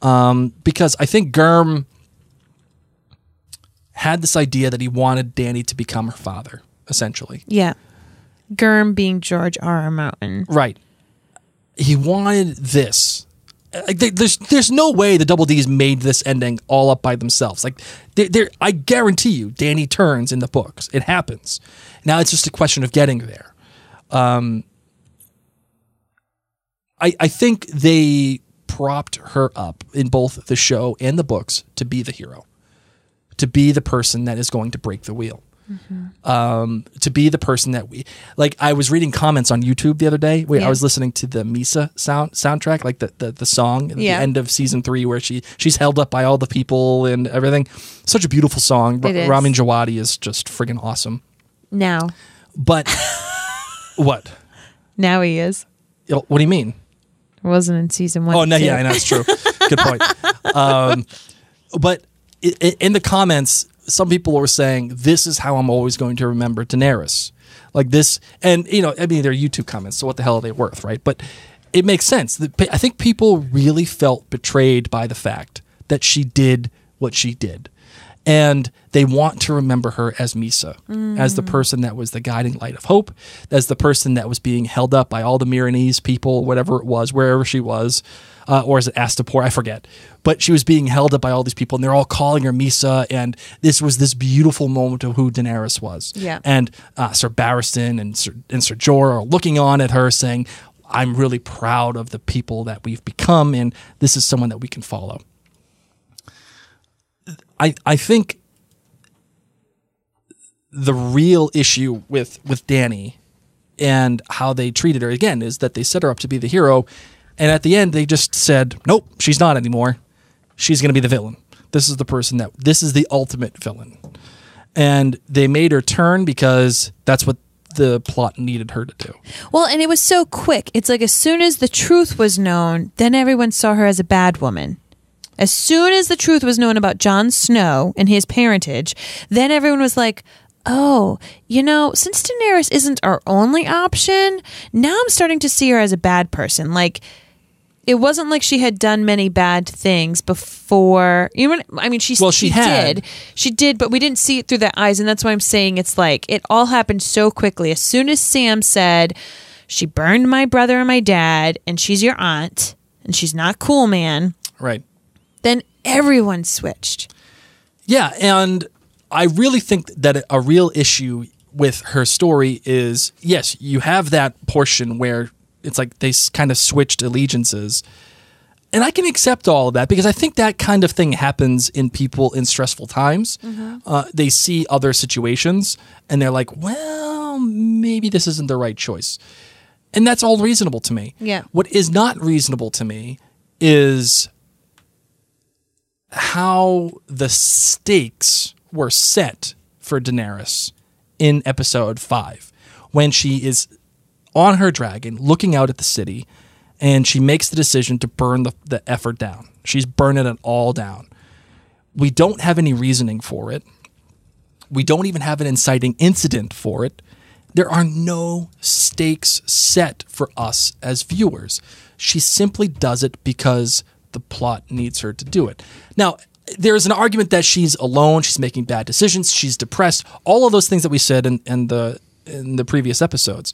Um, because I think Germ had this idea that he wanted Dany to become her father, essentially. Yeah. Gurm being George R. R. Martin. Right. He wanted this. Like there- there's there's no way the Double D's made this ending all up by themselves. Like they they I guarantee you, Dany turns in the books. It happens. Now it's just a question of getting there. Um, I I think they propped her up in both the show and the books to be the hero, to be the person that is going to break the wheel um, to be the person that we like. I was reading comments on YouTube the other day where Yeah. I was listening to the Mhysa sound soundtrack, like the the, the song at Yeah. the end of season three, where she she's held up by all the people and everything. Such a beautiful song. Ra- Ramin Djawadi is just friggin' awesome. Now. But what? Now he is. What do you mean? It Wasn't in season one. Oh no, yeah, I know it's true. Good point. Um, but in the comments, some people were saying this is how I'm always going to remember Daenerys, like this. And you know, I mean, they're YouTube comments, so what the hell are they worth, right? But it makes sense. I think people really felt betrayed by the fact that she did what she did, and they want to remember her as Mhysa, as the person that was the guiding light of hope, as the person that was being held up by all the Milanese people, whatever it was, wherever she was, uh, or is it Astapor? I forget. But she was being held up by all these people, and they're all calling her Mhysa, and this was this beautiful moment of who Daenerys was. Yeah. And uh, Sir Barristan and Sir, and Sir Jorah are looking on at her, saying, "I'm really proud of the people that we've become, and this is someone that we can follow." I I think the real issue with with Dany and how they treated her again is that they set her up to be the hero, and at the end they just said, "Nope, she's not anymore. She's going to be the villain. This is the person that this is the ultimate villain." And they made her turn because that's what the plot needed her to do. Well, and it was so quick. It's like as soon as the truth was known, then everyone saw her as a bad woman. As soon as the truth was known about Jon Snow and his parentage, then everyone was like, oh, you know, since Daenerys isn't our only option, now I'm starting to see her as a bad person. Like, it wasn't like she had done many bad things before. You know, what- I mean, she Well, she had. did, she did, but we didn't see it through the eyes, and that's why I'm saying it's like it all happened so quickly. As soon as Sam said she burned my brother and my dad, and she's your aunt, and she's not cool, man, Right. Then everyone switched. Yeah, and I really think that a real issue with her story is yes, you have that portion where it's like they kind of switched allegiances. And I can accept all of that because I think that kind of thing happens in people in stressful times. Uh, they see other situations and they're like, well, maybe this isn't the right choice. And that's all reasonable to me. Yeah. What is not reasonable to me is how the stakes were set for Daenerys in episode 5 when she is on her dragon looking out at the city and she makes the decision to burn the, the effort down. She's burning it all down. We don't have any reasoning for it. We don't even have an inciting incident for it. There are no stakes set for us as viewers. She simply does it because the plot needs her to do it. Now, there's an argument that she's alone, she's making bad decisions, she's depressed, all of those things that we said in, in the in the previous episodes.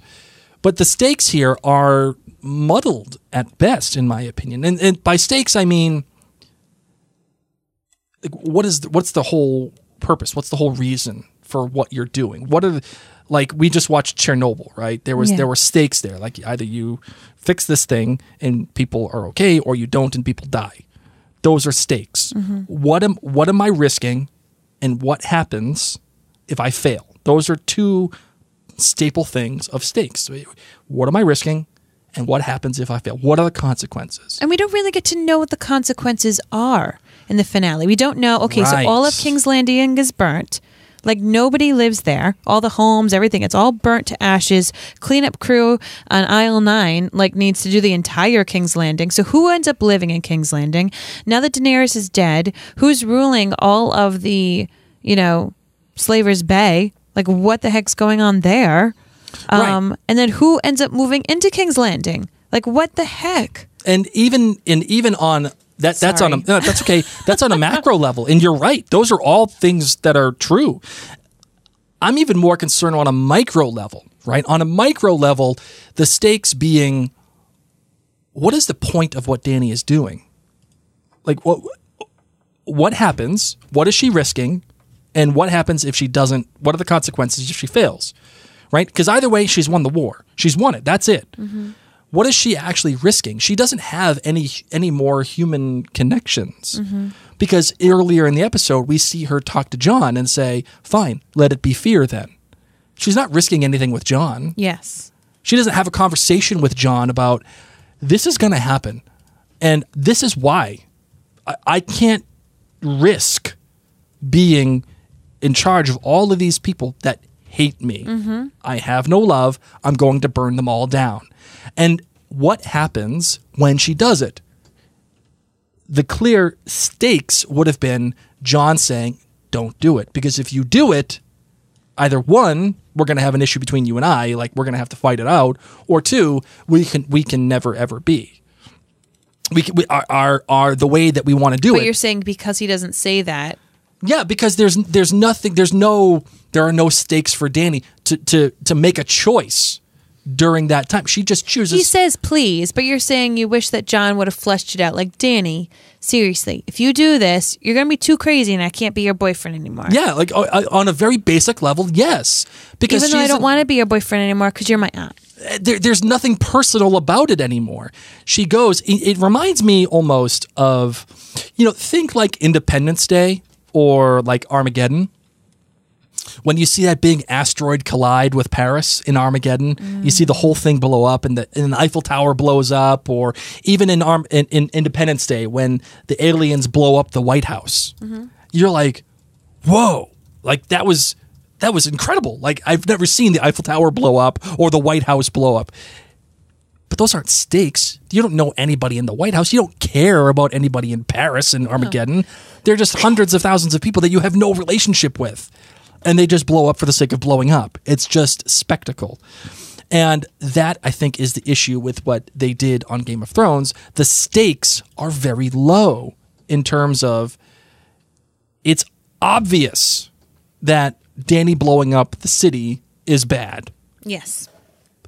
But the stakes here are muddled at best, in my opinion. And, and by stakes, I mean like, what is the, what's the whole purpose? What's the whole reason for what you're doing? What are the, like we just watched Chernobyl, right? There was Yeah. there were stakes there. Like either you fix this thing and people are okay, or you don't and people die. Those are stakes. Mm-hmm. What am what am I risking, and what happens if I fail? Those are two staple things of stakes. What am I risking, and what happens if I fail? What are the consequences? And we don't really get to know what the consequences are in the finale. We don't know. Okay, Right. so all of King's Landing is burnt. Like nobody lives there. All the homes, everything, it's all burnt to ashes. Cleanup crew on aisle nine like needs to do the entire King's Landing. So who ends up living in King's Landing? Now that Daenerys is dead, who's ruling all of the, you know, Slaver's Bay? Like what the heck's going on there? Right. Um, and then who ends up moving into King's Landing? Like what the heck? and even and even on that that's on a no, that's okay. That's on a macro level and you're right. Those are all things that are true. I'm even more concerned on a micro level right? On a micro level the stakes being what is the point of what dany is doing? Like what what happens? What is she risking? And what happens if she doesn't what are the consequences if she fails right? Because either way she's won the war. She's won it. That's it mm-hmm. What is she actually risking? She doesn't have any any more human connections. Because earlier in the episode we see her talk to Jon and say, "Fine, let it be fear then." She's not risking anything with Jon. Yes. She doesn't have a conversation with Jon about this is going to happen and this is why. I, I can't risk being in charge of all of these people that hate me. Mm-hmm. I have no love. I'm going to burn them all down. And what happens when she does it? The clear stakes would have been Jon saying, Don't do it. Because if you do it, either one, we're going to have an issue between you and I, like we're going to have to fight it out, or two, we can we can never ever be. We, can, we are, are are the way that we want to do But it. you're saying because he doesn't say that, Yeah, because there's there's nothing there's no there are no stakes for Dany to to to make a choice during that time. She just chooses He says please, but you're saying you wish that Jon would have fleshed it out. Like, Dany, seriously, if you do this, you're going to be too crazy and I can't be your boyfriend anymore. Yeah, like uh, uh, on a very basic level, yes. Because Even though I don't want to be your boyfriend anymore because you're my aunt. there, there's nothing personal about it anymore. She goes. It, it reminds me almost of, you know, think like Independence Day or like Armageddon. When you see that big asteroid collide with Paris in Armageddon, you see the whole thing blow up, and the, and the Eiffel Tower blows up, or even in, Arm, in, in Independence Day when the aliens blow up the White House. Mm-hmm. You're like, whoa like that was that was incredible. Like i've never seen the eiffel tower blow up or the white house blow up. But those aren't stakes. You don't know anybody in the white house. You don't care about anybody in paris and armageddon. They're just hundreds of thousands of people that you have no relationship with and they just blow up for the sake of blowing up it's just spectacle and that i think is the issue with what they did on game of thrones the stakes are very low in terms of it's obvious that Dany blowing up the city is bad. Yes.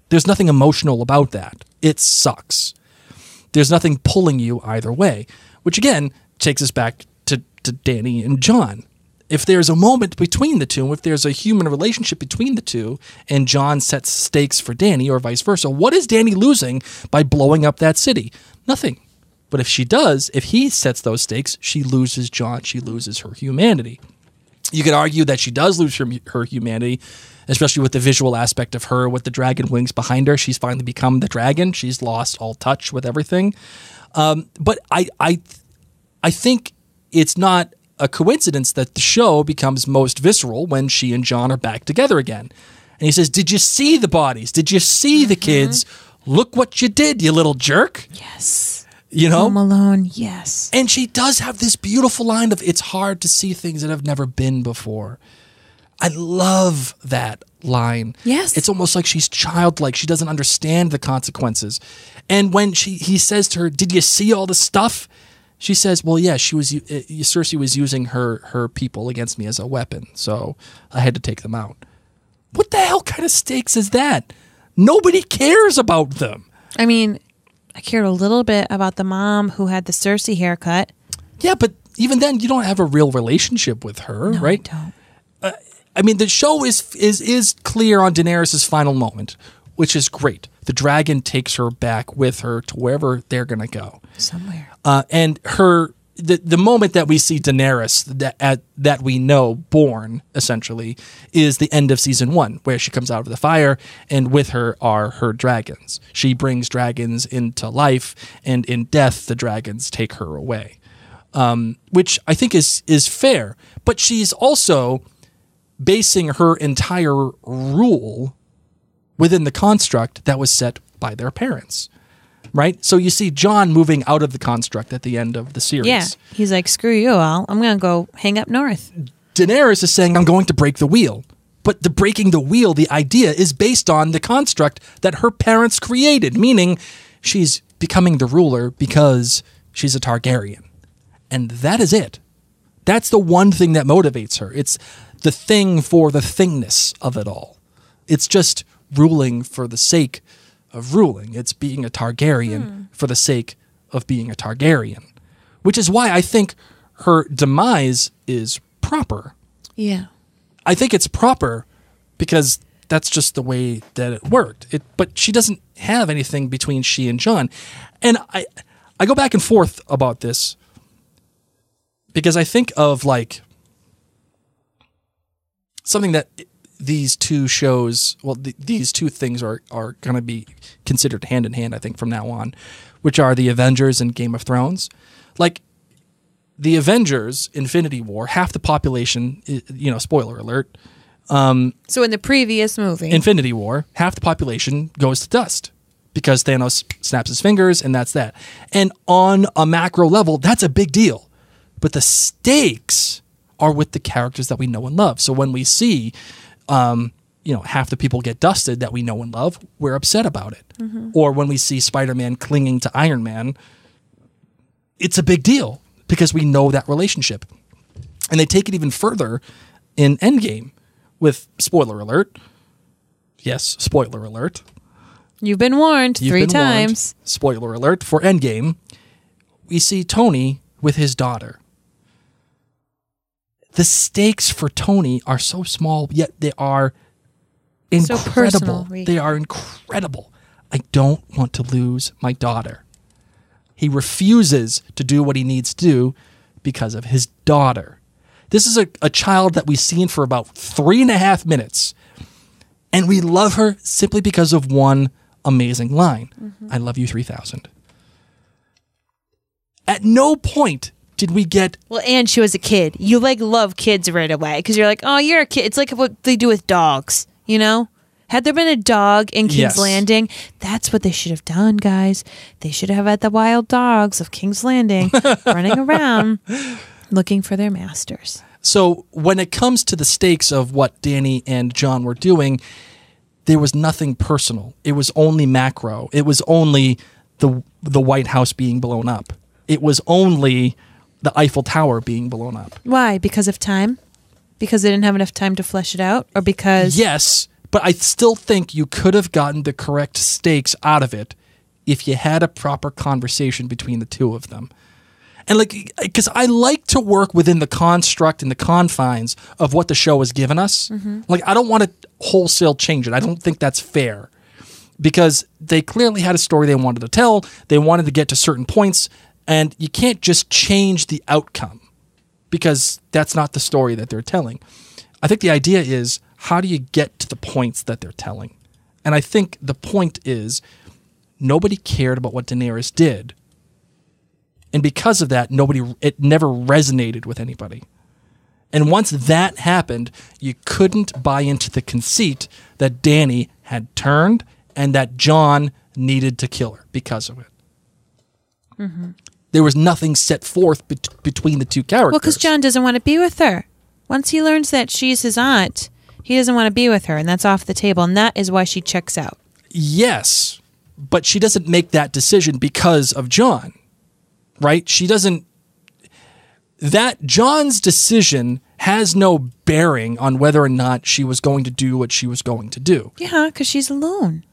There's nothing emotional about that. It sucks. There's nothing pulling you either way, which again takes us back to, to Dany and Jon. If there's a moment between the two, if there's a human relationship between the two, and Jon sets stakes for Dany or vice versa, what is Dany losing by blowing up that city? Nothing. But if she does, if he sets those stakes, she loses Jon, she loses her humanity. You could argue that she does lose her, her humanity, especially with the visual aspect of her with the dragon wings behind her. She's finally become the dragon. She's lost all touch with everything. Um, but I, I, I think it's not a coincidence that the show becomes most visceral when she and Jon are back together again. And he says, "Did you see the bodies? Did you see the mm-hmm. kids? Look what you did, you little jerk." Yes. You know, Home Alone. Yes. and she does have this beautiful line of it's hard to see things that have never been before. I love that line. Yes. It's almost like she's childlike. She doesn't understand the consequences. And when she he says to her, "Did you see all the stuff?" She says, "Well, yeah, she was uh, Cersei was using her her people against me as a weapon, so I had to take them out." What the hell kind of stakes is that? Nobody cares about them. I mean, I cared a little bit about the mom who had the Cersei haircut. Yeah, but even then, you don't have a real relationship with her, No, right? I don't. I mean, the show is is is clear on Daenerys' final moment, which is great. The dragon takes her back with her to wherever they're going to go, Somewhere. uh, and her the the moment that we see Daenerys that at, that we know born essentially is the end of season one, where she comes out of the fire, and with her are her dragons. She brings dragons into life, and in death, the dragons take her away, um, which I think is is fair. But she's also basing her entire rule within the construct that was set by their parents. Right? So you see Jon moving out of the construct at the end of the series. Yeah. He's like, screw you all. I'm going to go hang up north. Daenerys is saying, I'm going to break the wheel. But the breaking the wheel, the idea is based on the construct that her parents created, meaning she's becoming the ruler because she's a Targaryen. And that is it. That's the one thing that motivates her. It's the thing for the thingness of it all. It's just ruling for the sake of ruling. It's being a Targaryen hmm. for the sake of being a Targaryen, which is why I think her demise is proper. Yeah. I think it's proper because that's just the way that it worked. It, but she doesn't have anything between she and Jon, and I, I go back and forth about this because I think of like something that these two shows, well, th- these two things are are going to be considered hand in hand. I think from now on, which are the Avengers and Game of Thrones, like the Avengers, Infinity War, half the population, you know, spoiler alert, um, So in the previous movie, Infinity War, half the population goes to dust because Thanos snaps his fingers and that's that. And on a macro level, that's a big deal. But the stakes are with the characters that we know and love. So when we see, um, you know, half the people get dusted that we know and love, we're upset about it. Or when we see Spider Man clinging to Iron Man, it's a big deal because we know that relationship. And they take it even further in Endgame with spoiler alert. Yes, spoiler alert. You've been warned You've three been warned. times. Spoiler alert for Endgame. We see Tony with his daughter. The stakes for Tony are so small, yet they are So incredible. personal, Reed. they are incredible. I don't want to lose my daughter. He refuses to do what he needs to do because of his daughter. This is a, a child that we've seen for about three and a half minutes. And we love her simply because of one amazing line mm-hmm. I love you 3000. At no point did we get Well, and she was a kid. You like love kids right away because you're like, oh, you're a kid. It's like what they do with dogs, you know? Had there been a dog in King's Yes. Landing, that's what they should have done, guys. They should have had the wild dogs of King's Landing running around looking for their masters. So when it comes to the stakes of what Dany and Jon were doing, there was nothing personal. It was only macro. It was only the the White House being blown up. It was only the Eiffel Tower being blown up. Why? Because of time? Because they didn't have enough time to flesh it out? Or because. Yes, but I still think you could have gotten the correct stakes out of it if you had a proper conversation between the two of them. And like, because I like to work within the construct and the confines of what the show has given us. Mm-hmm. Like, I don't want to wholesale change it. I don't think that's fair because they clearly had a story they wanted to tell. They wanted to get to certain points, and you can't just change the outcome because that's not the story that they're telling. I think the idea is how do you get to the points that they're telling? And I think the point is nobody cared about what Daenerys did. And because of that, nobody it never resonated with anybody. And once that happened, you couldn't buy into the conceit that Dany had turned and that Jon needed to kill her because of it. Mm-hmm. There was nothing set forth bet- between the two characters. Well, because Jon doesn't want to be with her. Once he learns that she's his aunt, he doesn't want to be with her, and that's off the table. And that is why she checks out. Yes, but she doesn't make that decision because of Jon, right? She doesn't. That Jon's decision has no bearing on whether or not she was going to do what she was going to do. Yeah, because she's alone.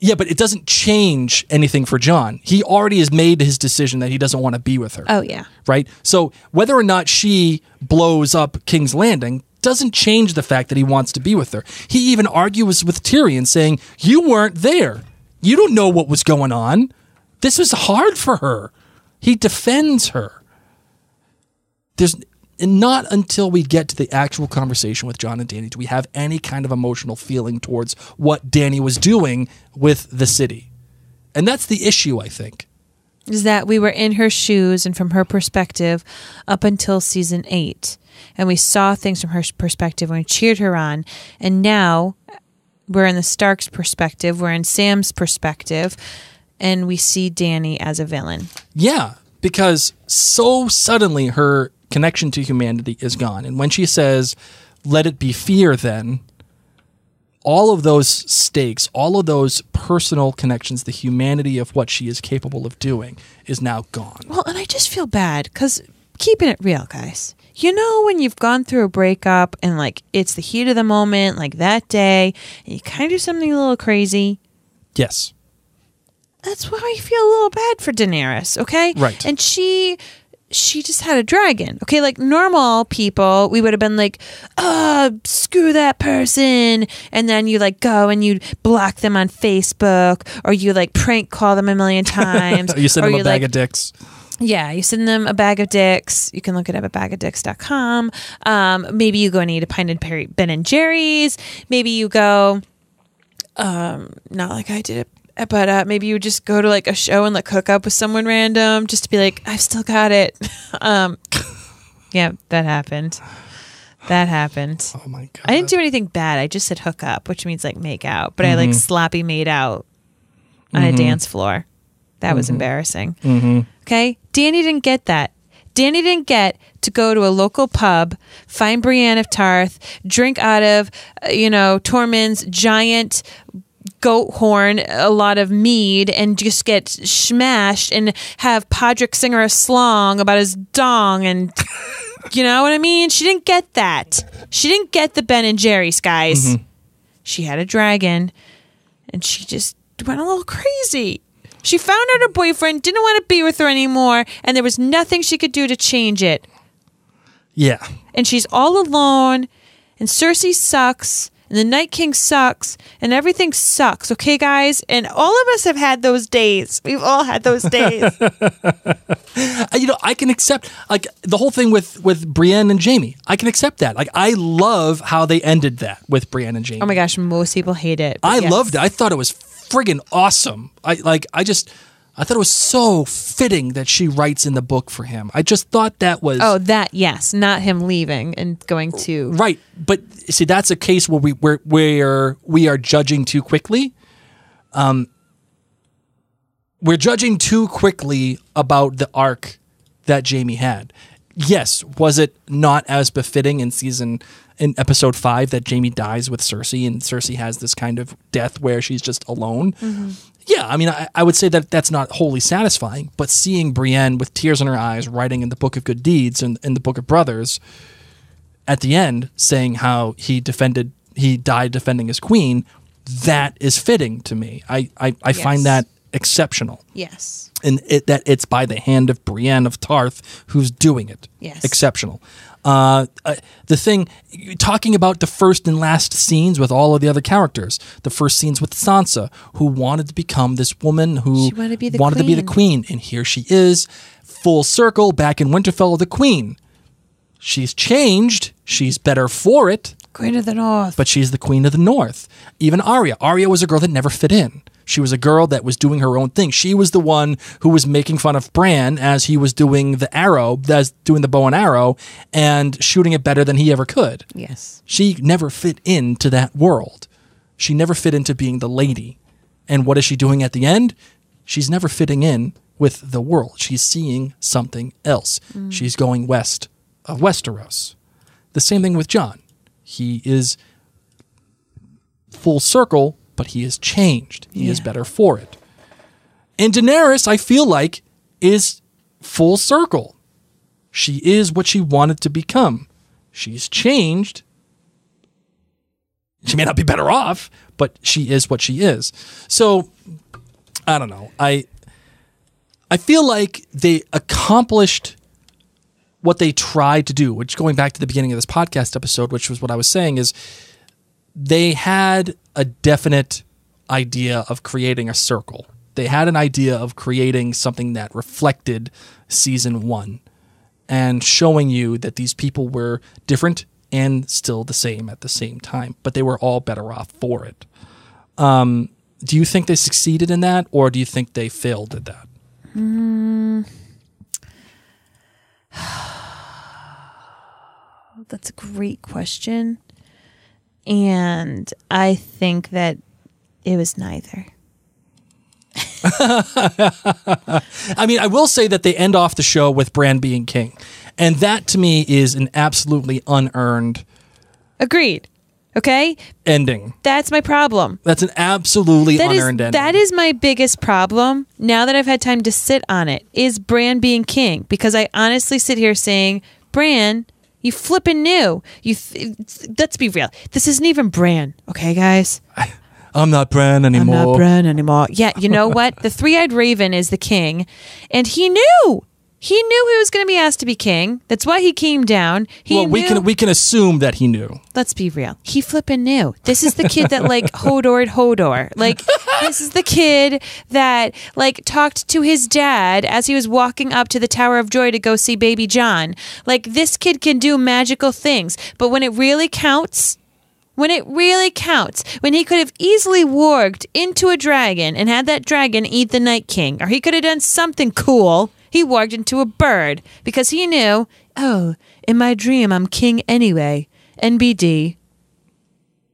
Yeah, but it doesn't change anything for Jon. He already has made his decision that he doesn't want to be with her. Oh, yeah. right? So whether or not she blows up King's Landing doesn't change the fact that he wants to be with her. He even argues with Tyrion, saying, You weren't there. You don't know what was going on. This was hard for her. He defends her. There's and not until we get to the actual conversation with Jon and Dany do we have any kind of emotional feeling towards what Dany was doing with the city. And that's the issue, I think. Is that we were in her shoes and from her perspective up until season eight. And we saw things from her perspective and we cheered her on. And now we're in the Stark's perspective, we're in Sam's perspective, and we see Dany as a villain. Yeah, because so suddenly her connection to humanity is gone. And when she says, let it be fear, then all of those stakes, all of those personal connections, the humanity of what she is capable of doing is now gone. Well, and I just feel bad because keeping it real, guys. You know, when you've gone through a breakup and like it's the heat of the moment, like that day, and you kind of do something a little crazy, Yes. that's why I feel a little bad for Daenerys, okay? Right. And she she just had a dragon. Okay, like normal people, we would have been like, uh, screw that person. And then you like go and you block them on Facebook or you like prank call them a million times. You send him a bag like, of dicks. yeah, you send them a bag of dicks. You can look it up at bagadicks.com. Um, maybe you go and eat a pint of Perry- Ben and Jerry's. Maybe you go, um, not like I did it, but uh, maybe you would just go to like a show and like hook up with someone random just to be like, I've still got it. um, yeah, that happened. That happened. Oh my God. I didn't do anything bad. I just said hook up, which means like make out, but I like sloppy made out on a dance floor. That was embarrassing. Okay. Dany didn't get that. Dany didn't get to go to a local pub, find Brienne of Tarth, drink out of, uh, you know, Tormund's giant goat horn, a lot of mead, and just get smashed and have Podrick sing her a slong about his dong and you know what I mean? She didn't get that. She didn't get the Ben and Jerry's guys. Mm-hmm. She had a dragon and she just went a little crazy. She found out her boyfriend didn't want to be with her anymore, and there was nothing she could do to change it. Yeah. And she's all alone, and Cersei sucks, and the Night King sucks, and everything sucks, okay, guys? And all of us have had those days. We've all had those days. Uh, you know, I can accept like the whole thing with with Brienne and Jaime. I can accept that. Like I love how they ended that with Brienne and Jaime. oh my gosh, most people hate it. I yes. loved it. I thought it was friggin' awesome. I like I just I thought it was so fitting that she writes in the book for him. I just thought that was Oh, that, yes, not him leaving and going to. right. But see, that's a case where we where where we are judging too quickly. Um, we're judging too quickly about the arc that Jaime had. Yes, was it not as befitting in season in episode five that Jaime dies with Cersei and Cersei has this kind of death where she's just alone? Yeah, I mean, I, I would say that that's not wholly satisfying, but seeing Brienne with tears in her eyes writing in the Book of Good Deeds and in the Book of Brothers at the end saying how he defended, he died defending his queen, that is fitting to me. I, I, I find that exceptional Yes. and it, that it's by the hand of Brienne of Tarth who's doing it. Yes. exceptional. Uh, uh, the thing talking about the first and last scenes with all of the other characters, the first scenes with Sansa, who wanted to become this woman who She wanted to be the wanted to be the queen. queen, and here she is, full circle back in Winterfell, the queen. She's changed. She's better for it Queen of the North. but she's the queen of the north. Even Arya. Arya was a girl that never fit in. She was a girl that was doing her own thing. She was the one who was making fun of Bran as he was doing the arrow, as doing the bow and arrow, and shooting it better than he ever could. yes. She never fit into that world. She never fit into being the lady. And what is she doing at the end? She's never fitting in with the world. She's seeing something else. Mm. She's going west of Westeros. The same thing with Jon. He is full circle, but he has changed. He is better for it. And Daenerys, I feel like, is full circle. She is what she wanted to become. She's changed. She may not be better off, but she is what she is. So, I don't know. I I feel like they accomplished what they tried to do, which going back to the beginning of this podcast episode, which was what I was saying is they had a definite idea of creating a circle. They had an idea of creating something that reflected season 1 and showing you that these people were different and still the same at the same time, but they were all better off for it. Um, do you think they succeeded in that, or do you think they failed at that? That's a great question. And I think that it was neither. I mean, I will say that they end off the show with Bran being king, and that to me is an absolutely unearned Agreed. Okay? ending. That's my problem. That's an absolutely That is unearned ending. that is my biggest problem. Now that I've had time to sit on it, is Bran being king? Because I honestly sit here saying, Bran, you flipping new. You th- let's be real. This isn't even Bran, okay, guys. I'm not Bran anymore. I'm not Bran anymore. Yeah, you know what? the three-eyed raven is the king, and he knew. He knew he was going to be asked to be king. That's why he came down. He well, we knew- can we can assume that he knew. let's be real. He flipping knew. This is the kid that like Hodor Hodor. Like this is the kid that like talked to his dad as he was walking up to the Tower of Joy to go see baby Jon. Like this kid can do magical things, but when it really counts, when it really counts, when he could have easily warged into a dragon and had that dragon eat the Night King, or he could have done something cool, he warged into a bird because he knew, oh, in my dream, I'm king anyway. NBD.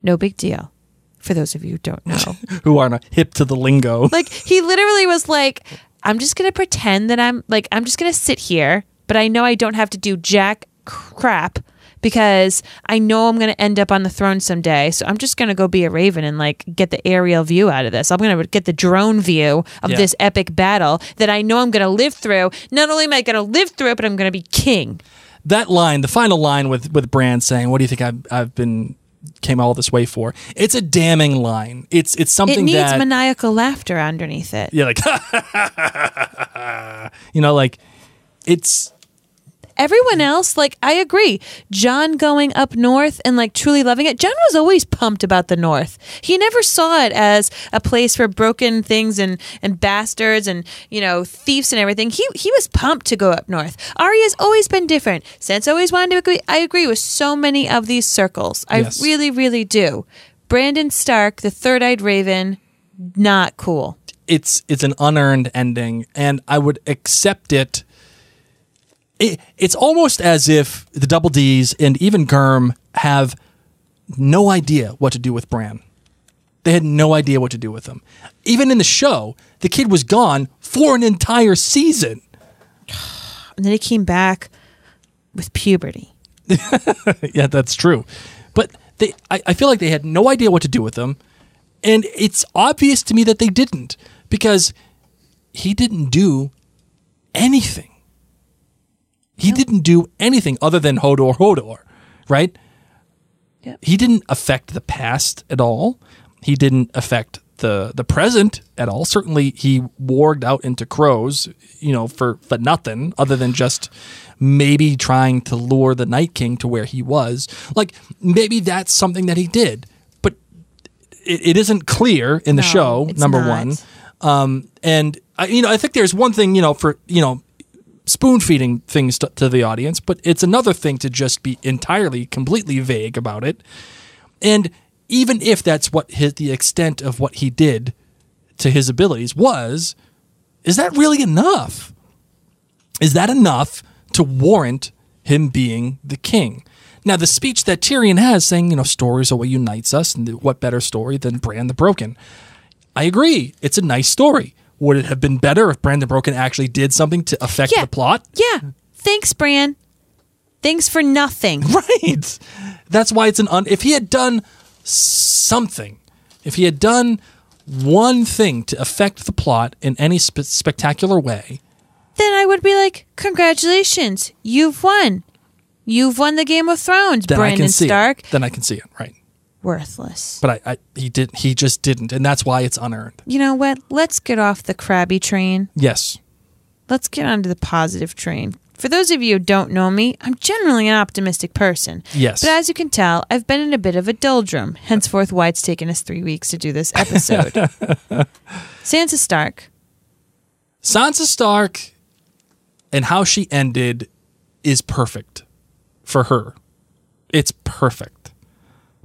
No big deal. For those of you who don't know. Who are not hip to the lingo. like, he literally was like, I'm just going to pretend that I'm, like, I'm just going to sit here, but I know I don't have to do jack crap because I know I'm going to end up on the throne someday. So I'm just going to go be a raven and like get the aerial view out of this. I'm going to get the drone view of Yeah. this epic battle that I know I'm going to live through. Not only am I going to live through it, but I'm going to be king. that line, the final line with with Bran saying, "What do you think I've I've been came all this way for?" It's a damning line. It's it's It something needs that maniacal laughter underneath it. yeah, like you know, like it's Everyone else, like, I agree. Jon going up north and like truly loving it. Jon was always pumped about the north. He never saw it as a place for broken things and and bastards and you know thieves and everything. He he was pumped to go up north. Arya's always been different. Since always wanted to agree. I agree with so many of these circles. I Yes. really really do. Brandon Stark, the third eyed raven, not cool. it's it's an unearned ending, and I would accept it. It. It's almost as if the Double D's and even Germ have no idea what to do with Bran. They had no idea what to do with him. Even in the show, the kid was gone for an entire season. And then he came back with puberty. yeah, that's true. But they, I, I feel like they had no idea what to do with him, and it's obvious to me that they didn't because he didn't do anything. He didn't do anything other than Hodor Hodor, right? Yep. He didn't affect the past at all. He didn't affect the the present at all. Certainly, he warged out into crows, you know, for for nothing other than just maybe trying to lure the Night King to where he was. Like maybe that's something that he did, but it, it isn't clear in the No, show. Number not. one, um, and I, you know, I think there's one thing, you know, for you know, spoon feeding things to, to the audience, but it's another thing to just be entirely, completely vague about it. And even if that's what his, the extent of what he did to his abilities was, is that really enough? Is that enough to warrant him being the king? Now, the speech that Tyrion has saying, you know, stories are what unites us, and what better story than Bran the Broken? I agree. It's a nice story. Would it have been better if Brandon Broken actually did something to affect Yeah. the plot? Yeah. Thanks, Bran. Thanks for nothing. Right. That's why it's an un. If he had done something, if he had done one thing to affect the plot in any spe- spectacular way, then I would be like, congratulations, you've won. You've won the Game of Thrones, then I Brandon can see Stark. it. Then I can see it. Right. Worthless. But I, I, he did. He just didn't, and that's why it's unearned. You know what? Let's get off the crabby train. Yes. Let's get onto the positive train. For those of you who don't know me, I'm generally an optimistic person. Yes. But as you can tell, I've been in a bit of a doldrum, henceforth why it's taken us three weeks to do this episode. Sansa Stark. Sansa Stark and how she ended is perfect for her. It's perfect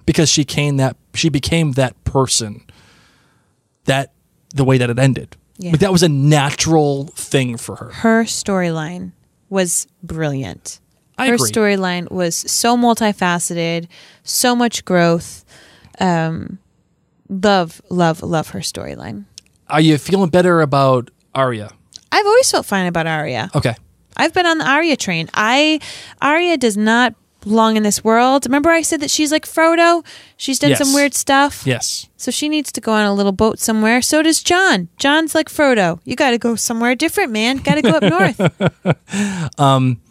because she came that she became that person that the way that it ended. Yeah. Like that was a natural thing for her. Her storyline was brilliant. I her storyline was so multifaceted, so much growth. Um, love, love, love her storyline. Are you feeling better about Arya? I've always felt fine about Arya. Okay. I've been on the Arya train. I Arya does not belong in this world. Remember I said that she's like Frodo? She's done Yes. some weird stuff. Yes. So she needs to go on a little boat somewhere. So does Jon. Jon's like Frodo. You got to go somewhere different, man. Got to go up north. Um,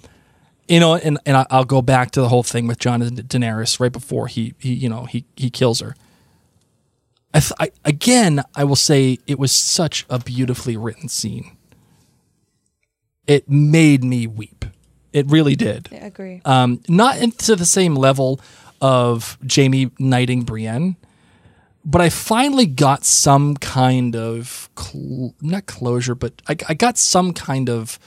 you know, and, and I'll go back to the whole thing with Jon and Daenerys right before he, he you know, he, he kills her. I, th- I again, I will say it was such a beautifully written scene. It made me weep. It really did. I agree. Um, not into the same level of Jaime knighting Brienne, but I finally got some kind of cl- not closure, but I, I got some kind of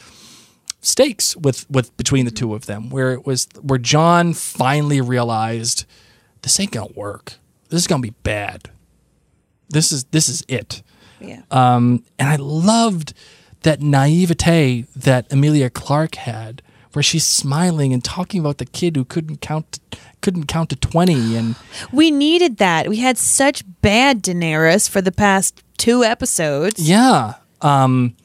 stakes with with between the two of them, where it was where Jon finally realized this ain't gonna work. This is gonna be bad. This is this is it. yeah. Um, and I loved that naivete that Emilia Clarke had, where she's smiling and talking about the kid who couldn't count couldn't count to twenty, and we needed that. We had such bad Daenerys for the past two episodes. yeah, um,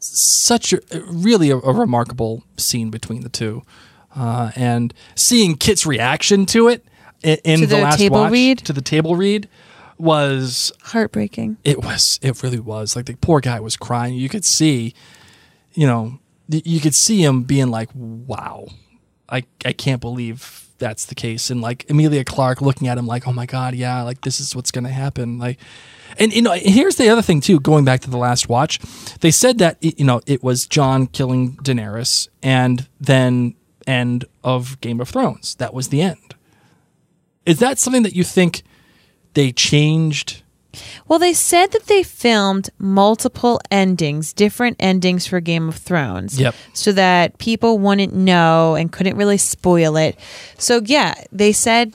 such a really a, a remarkable scene between the two, uh, and seeing Kit's reaction to it in, in To the, the last table watch read? to the table read was Heartbreaking. It was. It really was. Like the poor guy was crying. You could see, you know, you could see him being like, "Wow, I I can't believe that's the case. And like Emilia Clarke looking at him like, oh my god, yeah, like this is what's gonna happen. Like, and you know, here's the other thing too. Going back to the last watch, they said that you know it was Jon killing Daenerys, and then end of Game of Thrones. That was the end. Is that something that you think they changed? Well, they said that they filmed multiple endings, different endings for Game of Thrones. Yep. So that people wouldn't know and couldn't really spoil it. So, yeah, they said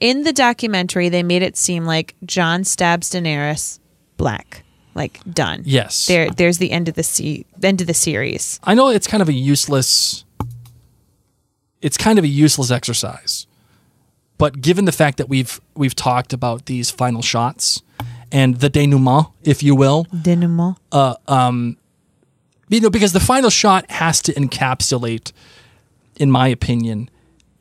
in the documentary, they made it seem like Jon stabs Daenerys black. Like done. Yes. There there's the end of the se- end of the series. I know it's kind of a useless it's kind of a useless exercise. But given the fact that we've we've talked about these final shots and the denouement, if you will, Denouement. you know, because the final shot has to encapsulate, in my opinion,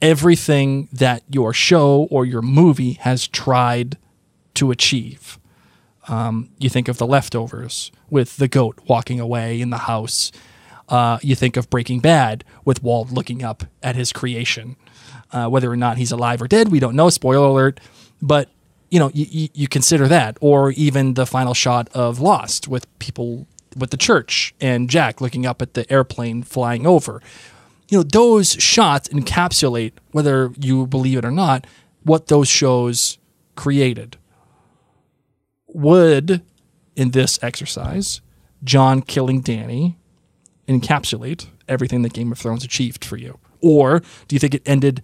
everything that your show or your movie has tried to achieve. Um, you think of the leftovers with the goat walking away in the house. Uh, you think of Breaking Bad with Walt looking up at his creation. Uh, whether or not he's alive or dead, we don't know. Spoiler alert. But you know, you, you, consider that, or even the final shot of Lost with people with the church and Jack looking up at the airplane flying over. You know, those shots encapsulate, whether you believe it or not, what those shows created. Would, in this exercise, Jon killing Dany encapsulate everything that Game of Thrones achieved for you? Or do you think it ended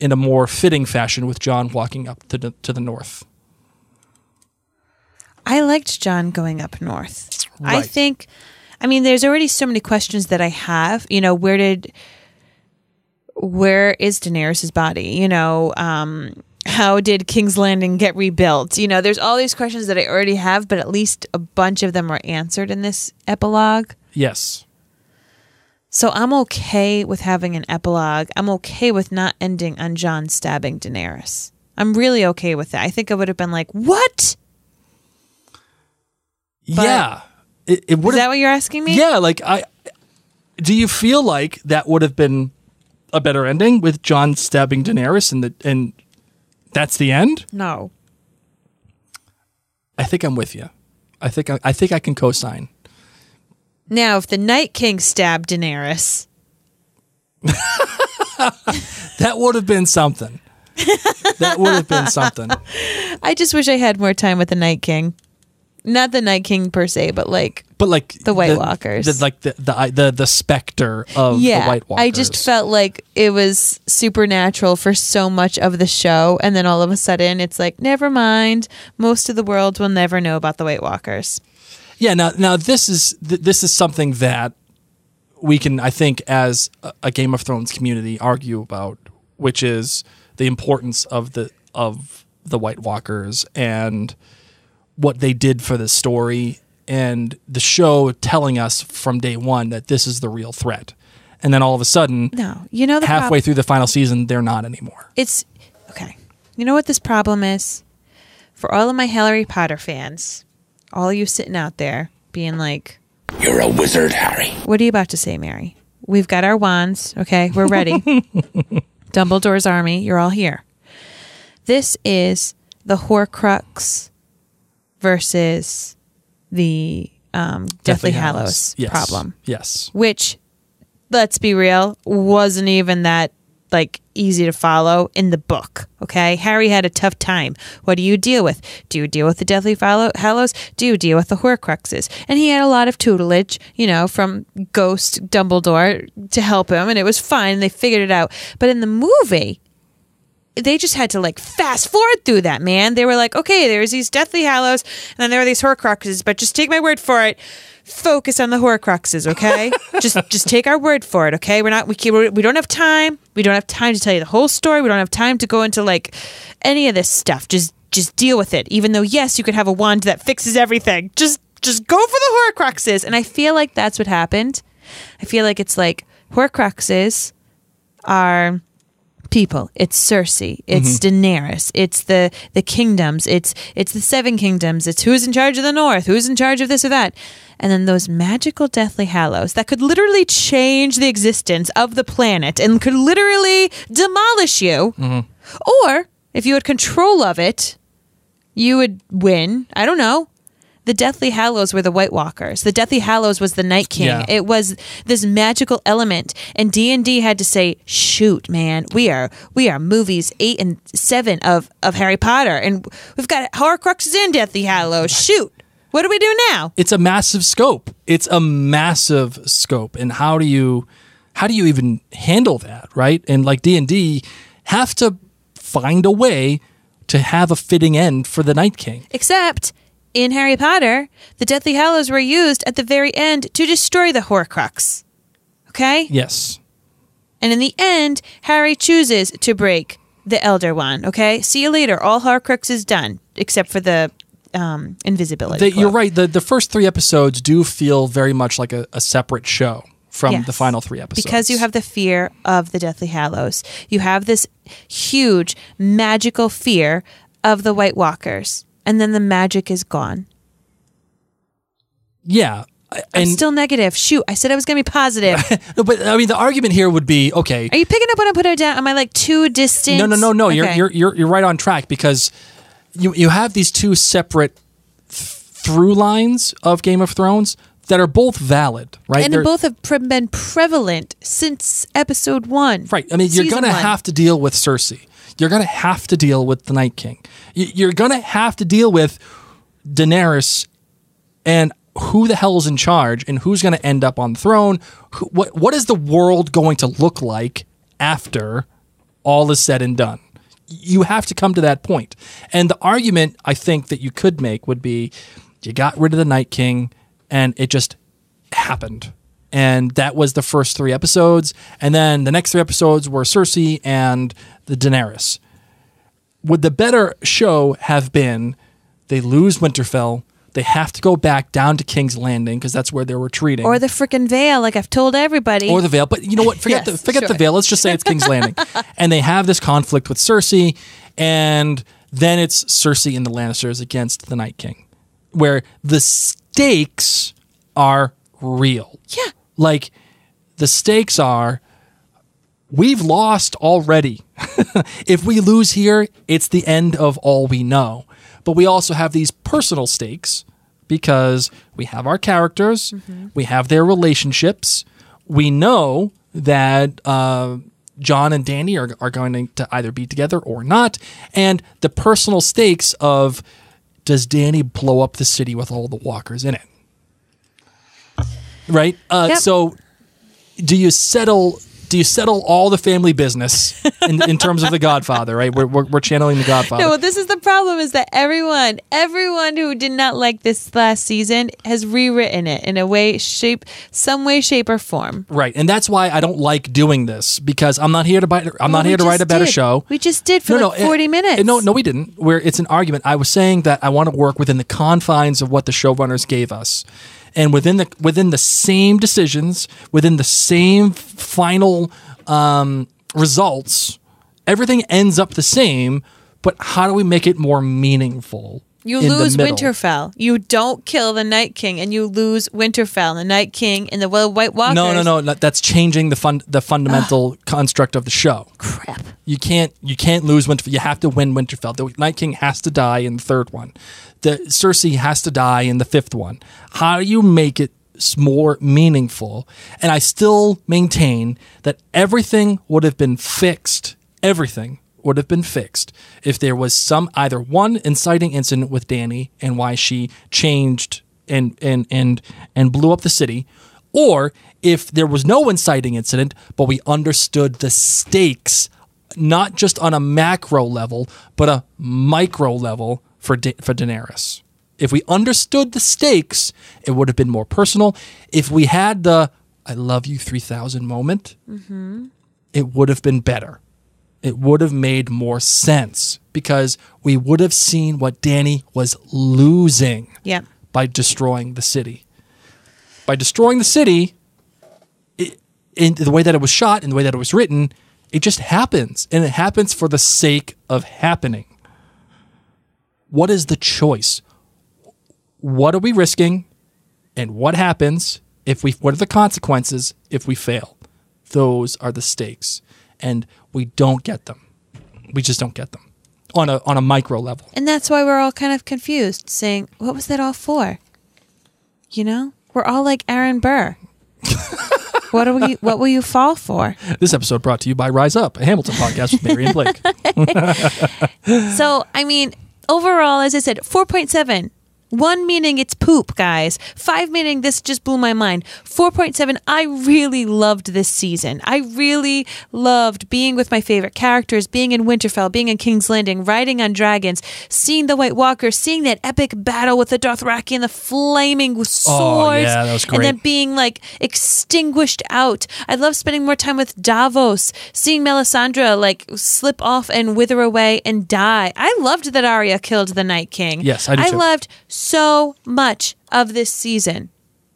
in a more fitting fashion with Jon walking up to the, to the north? I liked Jon going up north. I think, I mean, there's already so many questions that I have. You know, where did, where is Daenerys' body? You know, um, how did King's Landing get rebuilt? You know, there's all these questions that I already have, but at least a bunch of them are answered in this epilogue. Yes. So I'm okay with having an epilogue. I'm okay with not ending on Jon stabbing Daenerys. I'm really okay with that. I think I would have been like, "What? Yeah. It, it would Is that what you're asking me?" Yeah, like I do you feel like that would have been a better ending with Jon stabbing Daenerys and the and that's the end? No. I think I'm with you. I think I, I think I can co-sign. Now, if the Night King stabbed Daenerys, That would have been something. that would have been something. I just wish I had more time with the Night King. Not the Night King per se, but like, But like The White Walkers. the, like the the the, the specter of yeah, the White Walkers. I just felt like it was supernatural for so much of the show, and then all of a sudden, it's like, never mind. Most of the world will never know about the White Walkers. Yeah, now now this is th- this is something that we can I think as a, a Game of Thrones community argue about, which is the importance of the of the White Walkers and what they did for the story and the show telling us from day 1 that this is the real threat. And then all of a sudden, No, you know the halfway prob- through the final season, they're not anymore. it's okay. You know what this problem is? For all of my Harry Potter fans, all you sitting out there being like, You're a wizard, Harry. What are you about to say, Mary? We've got our wands. Okay, we're ready. Dumbledore's army, you're all here. This is the Horcrux versus the um, Deathly, Hallows, Yes. problem, Yes. which, let's be real, wasn't even that like easy to follow in the book. Okay, Harry had a tough time. What do you deal with? Do you deal with the Deathly Follow- Hallows? Do you deal with the Horcruxes? And he had a lot of tutelage, you know, from Ghost Dumbledore to help him, and it was fine. They figured it out. But in the movie, they just had to like fast forward through that, man. They were like, okay, there's these Deathly Hallows, and then there are these Horcruxes, but just take my word for it. Focus on the Horcruxes, okay? just just take our word for it, okay? We're not we keep, we don't have time. We don't have time to tell you the whole story. We don't have time to go into like any of this stuff. Just just deal with it. Even though yes, you could have a wand that fixes everything. Just just go for the Horcruxes. And I feel like that's what happened. I feel like it's like Horcruxes are people. It's Cersei. It's mm-hmm. Daenerys. It's the the kingdoms. It's it's the seven kingdoms. It's who's in charge of the north. Who's in charge of this or that. And then those magical Deathly Hallows that could literally change the existence of the planet and could literally demolish you. Mm-hmm. Or if you had control of it, you would win. I don't know. The Deathly Hallows were the White Walkers. The Deathly Hallows was the Night King. Yeah. It was this magical element, and D and D had to say, "Shoot, man, we are we are movies eight and seven of of Harry Potter, and we've got Horcruxes and Deathly Hallows. Shoot, what do we do now?" it's a massive scope. It's a massive scope, and how do you how do you even handle that, right? And like D and D have to find a way to have a fitting end for the Night King. Except in Harry Potter, the Deathly Hallows were used at the very end to destroy the Horcrux. Okay, Yes, And in the end, Harry chooses to break the Elder Wand. Okay, see you later. All Horcrux is done except for the um, invisibility. They- you're right. The the first three episodes do feel very much like a, a separate show from Yes. the final three episodes because you have the fear of the Deathly Hallows. You have this huge magical fear of the White Walkers, and then the magic is gone. yeah. I'm still negative. Shoot, I said I was going to be positive. no, but I mean, the argument here would be okay. Are you picking up when I put it down? Am I like too distant? No, no, no, no. You're, you're you're you're right on track because you you have these two separate th- through lines of Game of Thrones that are both valid, right? and They're- both have pre- been prevalent since episode one. Right. I mean, you're going to have to deal with Cersei. You're going to have to deal with the Night King. You're going to have to deal with Daenerys and who the hell's in charge and who's going to end up on the throne. What what is the world going to look like after all is said and done? You have to come to that point. And the argument I think that you could make would be you got rid of the Night King and it just happened. And that was the first three episodes. And then the next three episodes were Cersei and the Daenerys. Would the better show have been they lose Winterfell, they have to go back down to King's Landing because that's where they're retreating. Or the freaking Vale, like I've told everybody. or the Vale. But you know what? Forget Yes, the forget sure. the Vale. Let's just say it's King's Landing, and they have this conflict with Cersei, and then it's Cersei and the Lannisters against the Night King, where the stakes are real. yeah. Like the stakes are we've lost already. if we lose here, it's the end of all we know. But we also have these personal stakes because we have our characters, we have their relationships. We know that uh, Jon and Dany are, are going to either be together or not. And the personal stakes of does Dany blow up the city with all the walkers in it? Right? Uh, Yep. So do you settle do you settle all the family business in, in terms of the godfather right we're, we're, we're channeling the godfather No, well, this is the problem is that everyone, everyone who did not like this last season has rewritten it in a way, shape, some way, shape, or form. right and that's why i don't like doing this because i'm not here to buy i'm Well, not here to write a better did. show We just did for like eh, 40 eh, minutes. no no we didn't where it's an argument i was saying that i want to work within the confines of what the showrunners gave us and within the within the same decisions within the same final um, results everything ends up the same but how do we make it more meaningful You lose? Winterfell. You don't kill the Night King, and you lose Winterfell. The Night King and the White Walkers. no no no no, that's changing the fun the fundamental construct of the show Crap. You can't you can't lose Winterfell. You have to win Winterfell. The Night King has to die in the third one. The Cersei has to die in the fifth one. How do you make it more meaningful? And I still maintain that everything would have been fixed. Everything would have been fixed if there was some either one inciting incident with Dany and why she changed and and and and blew up the city, or if there was no inciting incident, but we understood the stakes, not just on a macro level, but a micro level for da- for Daenerys. If we understood the stakes, it would have been more personal. If we had the "I love you" three thousand moment, mm-hmm. it would have been better. It would have made more sense because we would have seen what Dany was losing Yeah. by destroying the city. By destroying the city, it, in the way that it was shot and the way that it was written, It just happens, and it happens for the sake of happening. What is the choice? What are we risking? And what happens if we what are the consequences if we fail? Those are the stakes. And we don't get them. We just don't get them. On a on a micro level. And that's why we're all kind of confused, saying, What was that all for? You know? We're all like Aaron Burr. what are we what will you fall for? This episode brought to you by Rise Up, a Hamilton podcast with Mary and Blake. So, I mean, overall, as I said, 4.7. One meaning it's poop, guys. Five meaning this just blew my mind. 4.7, I really loved this season. I really loved being with my favorite characters, being in Winterfell, being in King's Landing, riding on dragons, seeing the White Walkers, seeing that epic battle with the Dothraki and the flaming oh, swords. Oh, yeah, that was And then being like extinguished out. I love spending more time with Davos, seeing Melisandre like slip off and wither away and die. I loved that Arya killed the Night King. Yes, I do too. loved so much of this season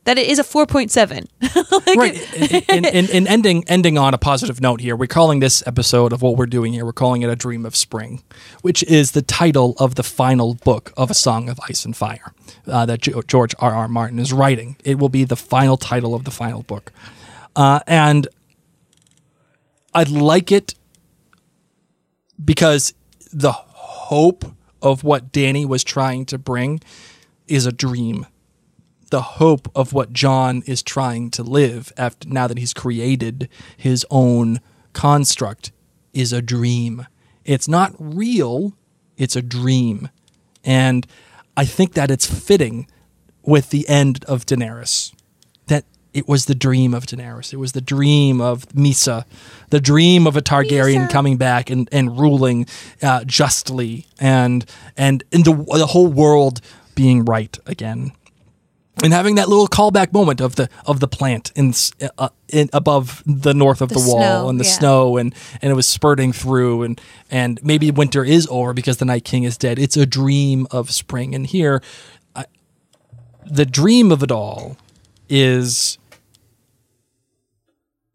that it is a 4.7. Like, right. And, and, and ending ending on a positive note here, we're calling this episode of what we're doing here, we're calling it A Dream of Spring, which is the title of the final book of A Song of Ice and Fire uh, that George R. R. Martin is writing. It will be the final title of the final book. Uh, and I like it because the hope of what Dany was trying to bring is a dream. The hope of what Jon is trying to live after now that he's created his own construct is a dream. It's not real, it's a dream. And I think that it's fitting with the end of Daenerys. That it was the dream of Daenerys. It was the dream of Mhysa, the dream of a Targaryen Mhysa. coming back and, and ruling uh, justly, and and in the the whole world being right again, and having that little callback moment of the of the plant in, uh, in above the north of the, The wall snow, and the yeah. snow, and and it was spurting through, and and maybe winter is over because the Night King is dead. It's a dream of spring, and here, I, the dream of it all is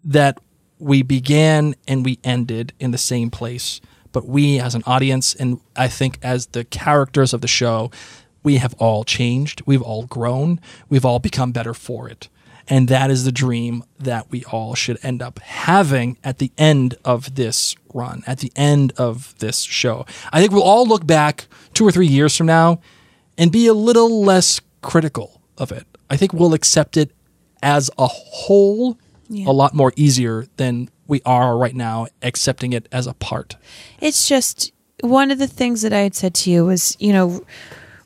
that we began and we ended in the same place. But we, as an audience, and I think as the characters of the show, we have all changed. We've all grown. We've all become better for it. And that is the dream that we all should end up having at the end of this run, at the end of this show. I think we'll all look back two or three years from now and be a little less critical of it. I think we'll accept it as a whole Yeah. a lot more easier than we are right now accepting it as a part. it's just one of the things that I had said to you was, you know,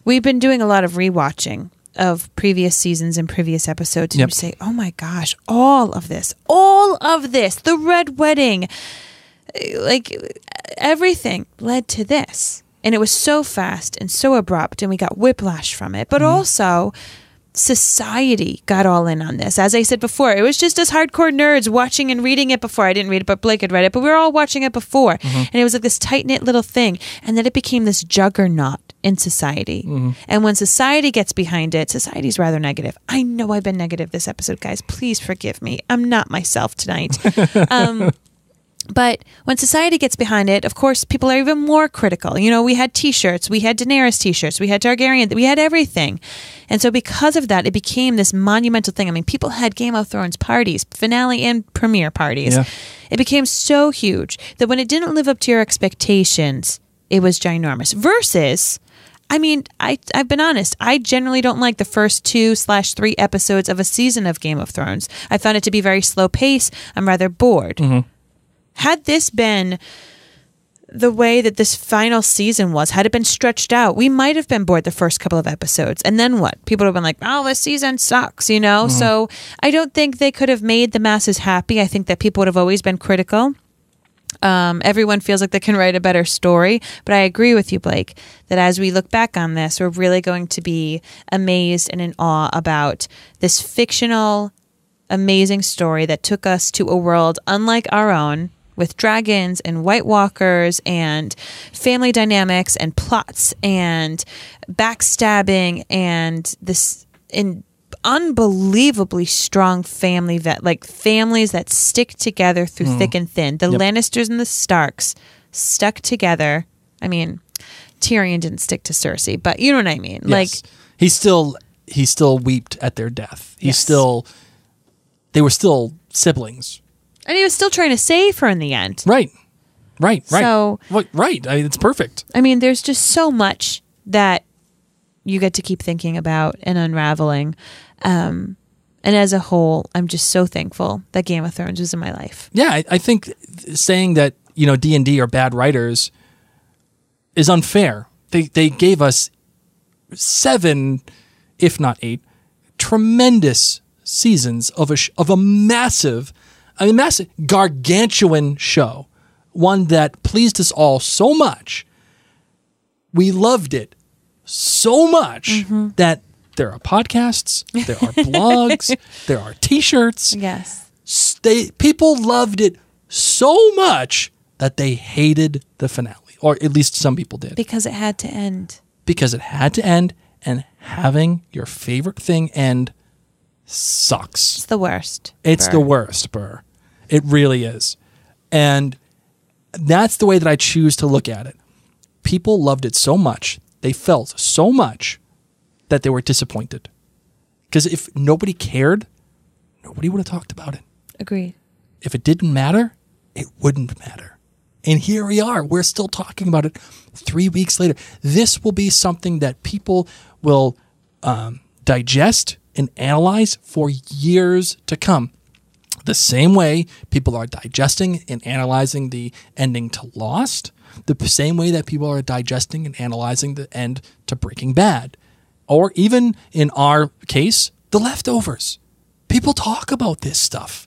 we've been doing a lot of rewatching of previous seasons and previous episodes, and Yep. you say, "Oh my gosh, all of this, all of this, the red wedding, eh, like everything led to this." And it was so fast and so abrupt, and we got whiplash from it. But also, society got all in on this. As I said before, it was just us hardcore nerds watching and reading it before. I didn't read it, but Blake had read it, but we were all watching it before. And it was like this tight knit little thing. And then it became this juggernaut in society. And when society gets behind it, society's rather negative. I know I've been negative this episode, guys. Please forgive me. I'm not myself tonight. um, but when society gets behind it, of course, people are even more critical. You know, we had T-shirts, we had Daenerys T-shirts, we had Targaryen, we had everything, and so because of that, it became this monumental thing. I mean, people had Game of Thrones parties, finale and premiere parties. Yeah. It became so huge that when it didn't live up to your expectations, it was ginormous. Versus. I mean, I I've been honest. I generally don't like the first two slash three episodes of a season of Game of Thrones. I found it to be very slow pace. I'm rather bored mm-hmm. had this been the way that this final season was, had it been stretched out, we might have been bored the first couple of episodes. And then what? People would have been like, oh, this season sucks, you know? Mm-hmm. So I don't think they could have made the masses happy. I think that people would have always been critical. Um, everyone feels like they can write a better story. But I agree with you, Blake, that as we look back on this, we're really going to be amazed and in awe about this fictional amazing story that took us to a world unlike our own with dragons and white walkers and family dynamics and plots and backstabbing and this in unbelievably strong family that like families that stick together through thick and thin. The Mm. Yep. Lannisters and the Starks stuck together. I mean, Tyrion didn't stick to Cersei, but you know what I mean. Like he still he still wept at their death. He Yes. still they were still siblings. and he was still trying to save her in the end. Right. Right. Right. So- Right, right. I mean, it's perfect. I mean, there's just so much that you get to keep thinking about and unraveling. Um, and as a whole, I'm just so thankful that Game of Thrones was in my life. Yeah, I, I think saying that you know D and D are bad writers is unfair. They they gave us seven, if not eight, tremendous seasons of a sh- of a massive, I mean massive, gargantuan show, one that pleased us all so much. We loved it so much that there are podcasts, there are blogs, there are T-shirts Yes. they people loved it so much that they hated the finale, or at least some people did, Because it had to end. because it had to end, and having your favorite thing end sucks. It's the worst. It's Burr. the worst, Burr. It really is, and that's the way that I choose to look at it. People loved it so much, they felt so much that they were disappointed. Because if nobody cared, nobody would have talked about it Agreed. if it didn't matter, it wouldn't matter. And here we are. We're still talking about it three weeks later. This will be something that people will um, digest and analyze for years to come. The same way people are digesting and analyzing the ending to Lost, the same way that people are digesting and analyzing the end to Breaking Bad, or even in our case, The Leftovers. People talk about this stuff.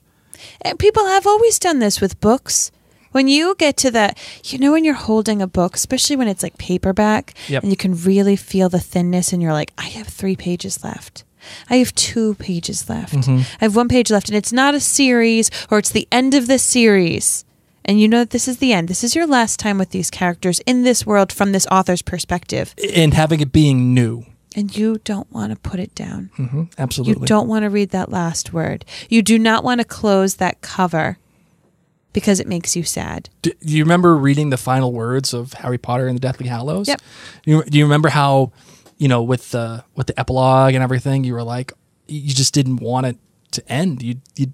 And people have always done this with books. When you get to that, you know, when you're holding a book, especially when it's like paperback, Yep. and you can really feel the thinness, and you're like, I have three pages left. I have two pages left. Mm-hmm. I have one page left, and it's not a series or it's the end of the series. And you know that this is the end. This is your last time with these characters in this world from this author's perspective. and having it being new. And you don't want to put it down. hmm You don't want to read that last word. You do not want to close that cover because it makes you sad. Do, do you remember reading the final words of Harry Potter and the Deathly Hallows? Yep. You, do you remember how, you know, with the with the epilogue and everything, you were like, you just didn't want it to end. You, you,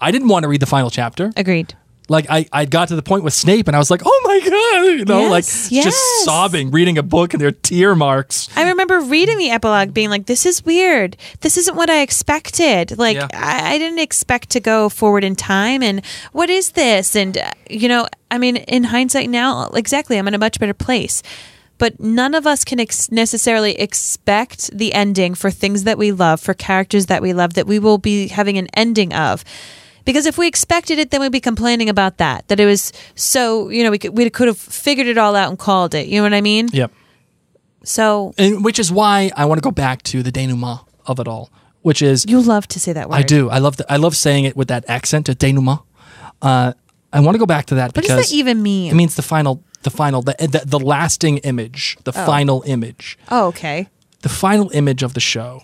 I didn't want to read the final chapter. Agreed. Like I, I got to the point with Snape, and I was like, oh my god, you know, like Yes, just sobbing, reading a book, and there are tear marks. I remember reading the epilogue being like, this is weird. This isn't what I expected. Like, Yeah. I, I didn't expect to go forward in time. And what is this? And, uh, you know, I mean, in hindsight now, exactly, I'm in a much better place. But none of us can ex- necessarily expect the ending for things that we love, for characters that we love, that we will be having an ending of. Because if we expected it, then we'd be complaining about that. That it was so, you know, we could, we could have figured it all out and called it. You know what I mean? Yep. So And which is why I want to go back to the denouement of it all, which is You love to say that word. I do. I love the, I love saying it with that accent, a denouement. Uh, I want to go back to that What does that even mean? it means the final, the final, the, the, the lasting image, the final image, oh, okay. the final image of the show.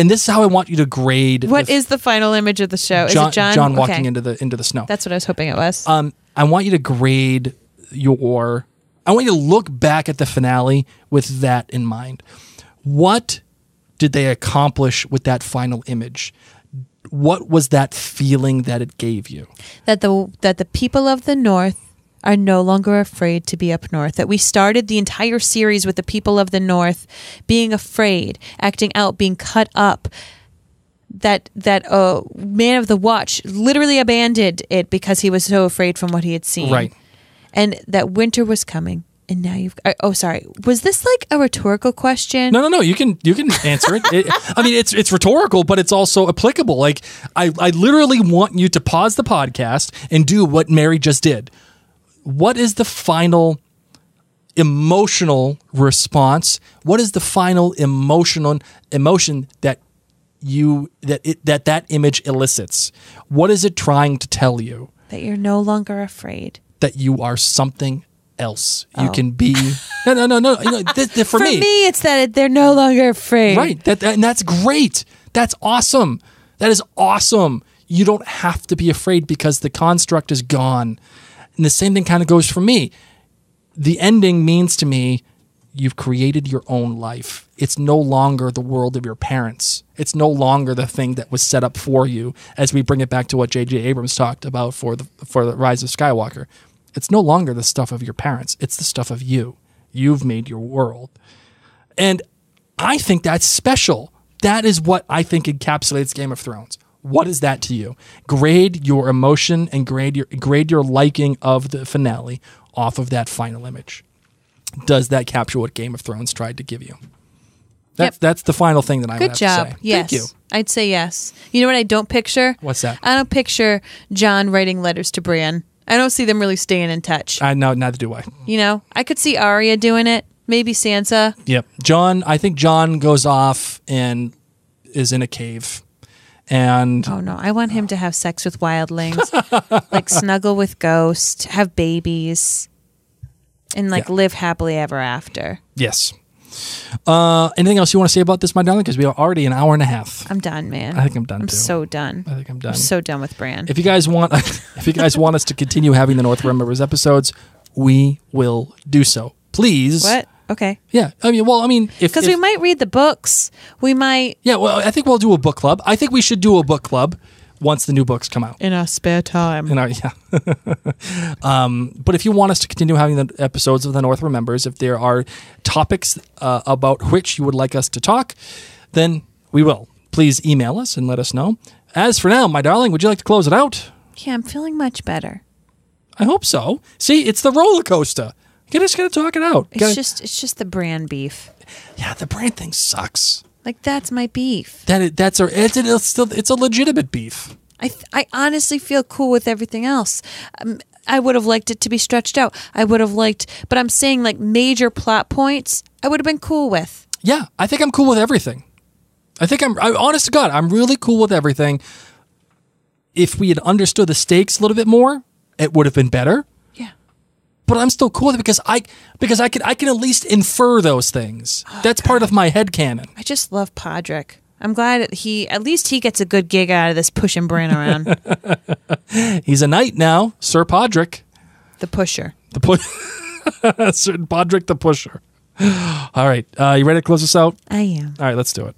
And this is how I want you to grade. What the- is the final image of the show? Jon, is it Jon? walking Okay. into the into the snow? That's what I was hoping it was. um, I want you to grade your. I want you to look back at the finale with that in mind. What did they accomplish with that final image? What was that feeling that it gave you? that the that the people of the North are no longer afraid to be up north. That we started the entire series with the people of the North being afraid, acting out, being cut up. That that uh, man of the watch literally abandoned it because he was so afraid from what he had seen. Right. And that winter was coming. And now you've. uh, Oh, sorry. Was this like a rhetorical question? No, no, no. You can you can answer it. it. I mean, it's it's rhetorical, but it's also applicable. Like I, I literally want you to pause the podcast and do what Mary just did. What is the final emotional response? What is the final emotional emotion that you that it that that image elicits? What is it trying to tell you? That you're no longer afraid. That you are something else. You Oh. can be No, no, no, no. You know, th- th- for, For me, it's that they're no longer afraid. Right. That, that and that's great. That's awesome. That is awesome. You don't have to be afraid because the construct is gone. And the same thing kind of goes for me. The ending means to me you've created your own life. It's no longer the world of your parents. It's no longer the thing that was set up for you as we bring it back to what JJ Abrams talked about for the for the Rise of Skywalker. It's no longer the stuff of your parents. It's the stuff of you. You've made your world. And I think that's special. That is what I think encapsulates Game of Thrones. What is that to you? Grade your emotion and grade your grade your liking of the finale off of that final image. Does that capture what Game of Thrones tried to give you? That's Yep. that's the final thing that I would Good job. to say. Yes. Thank you. I'd say yes. You know what I don't picture? What's that? I don't picture Jon writing letters to Bran. I don't see them really staying in touch. I know, neither do I. you know, I could see Arya doing it. Maybe Sansa. Yep. Jon, I think Jon goes off and is in a cave. And Oh no, I want him to have sex with wildlings, like snuggle with ghosts, have babies, and like Yeah. live happily ever after. yes. Uh, anything else you want to say about this, my darling? Because we are already an hour and a half. I'm done, man. I think I'm done I'm too. so done. I think I'm done. I'm so done with Bran. if you guys want, if you guys want us to continue having the North Remembers episodes, we will do so. Please. what? Okay. Yeah. I mean, well, I mean, if Because we might read the books. We might yeah, well, I think we'll do a book club. I think we should do a book club once the new books come out. in our spare time. In our, yeah. um, but if you want us to continue having the episodes of the North Remembers, if there are topics uh, about which you would like us to talk, then we will. Please email us and let us know. As for now, my darling, would you like to close it out? Yeah, I'm feeling much better. I hope so. See, it's the roller coaster. You just gotta talk it out. It's Gotta- just it's just the Bran beef. yeah, the Bran thing sucks. Like that's my beef. That it, that's a it's, a, it's still it's a legitimate beef. I th- I honestly feel cool with everything else. Um, I would have liked it to be stretched out. I would have liked, but I'm saying like major plot points. I would have been cool with. Yeah, I think I'm cool with everything. I think I'm, I, honest to God, I'm really cool with everything. If we had understood the stakes a little bit more, it would have been better. But I'm still cool with it because I because I can I can at least infer those things. That's part of my head canon. I just love Podrick. I'm glad that he at least he gets a good gig out of this pushing Bran around. He's a knight now, Sir Podrick, the pusher. the pu- Sir Podrick the Pusher. All right, uh, you ready to close this out? I am. All right, let's do it.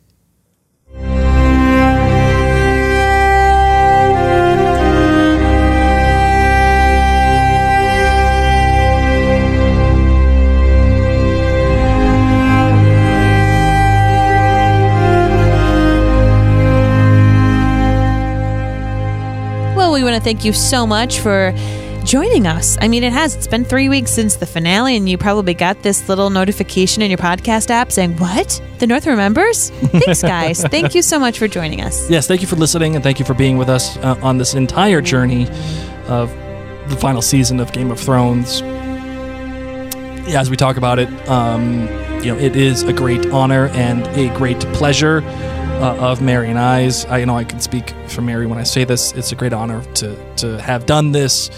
Thank you so much for joining us. I mean, it has. It's been three weeks since the finale, and you probably got this little notification in your podcast app saying, What? The North remembers? Thanks, guys. thank you so much for joining us. Yes, thank you for listening and thank you for being with us uh, on this entire journey of the final season of Game of Thrones. Yeah, as we talk about it, um, you know, it is a great honor and a great pleasure uh, of Mary and I's. I you know I can speak for Mary when I say this. It's a great honor to to have done this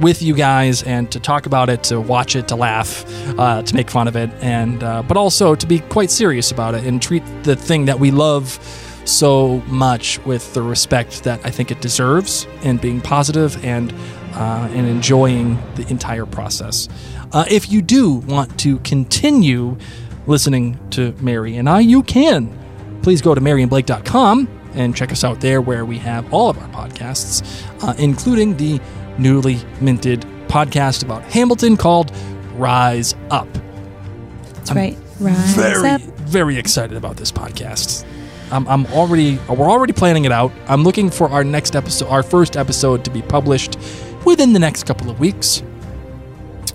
with you guys and to talk about it, to watch it, to laugh, uh, to make fun of it, and uh, but also to be quite serious about it and treat the thing that we love so much with the respect that I think it deserves, and being positive and uh, and enjoying the entire process. Uh, if you do want to continue listening to Mary and I, you can. Please go to maryandblake.com and check us out there where we have all of our podcasts, uh, including the newly minted podcast about Hamilton called Rise Up. That's right. Rise Very, up. very excited about this podcast. I'm, I'm already, we're already planning it out. I'm looking for our next episode, our first episode to be published within the next couple of weeks.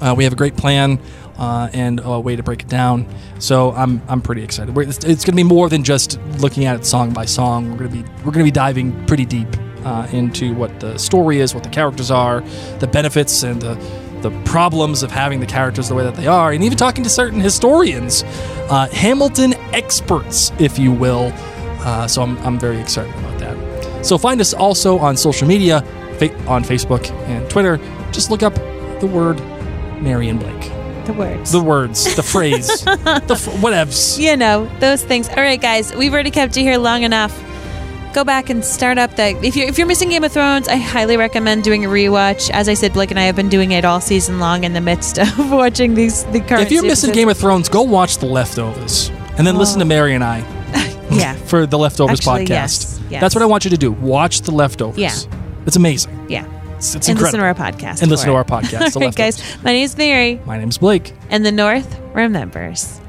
Uh, we have a great plan uh, and a way to break it down. So I'm I'm pretty excited. We're, it's, it's going to be more than just looking at it song by song. We're going to be we're going to be diving pretty deep uh, into what the story is, what the characters are, the benefits and the the problems of having the characters the way that they are, and even talking to certain historians, uh, Hamilton experts, if you will. Uh, so I'm, I'm very excited about that. So find us also on social media, fa- on Facebook and Twitter. Just look up the word Mary and Blake. The words. the words, the phrase, the f- whatevs. you know, those things. All right, guys, we've already kept you here long enough. Go back and start up that. If you're if you're missing Game of Thrones, I highly recommend doing a rewatch. As I said, Blake and I have been doing it all season long in the midst of watching these the current. If you're missing episodes. Game of Thrones, go watch The Leftovers and then listen to oh. Mary and I yeah, for the Leftovers Actually, podcast. yes, yes. That's what I want you to do. Watch The Leftovers. Yeah. It's amazing. yeah, It's, it's and listen to our podcast and listen for to our podcast. All right, guys. My name is Mary, My name is Blake. and the North remembers.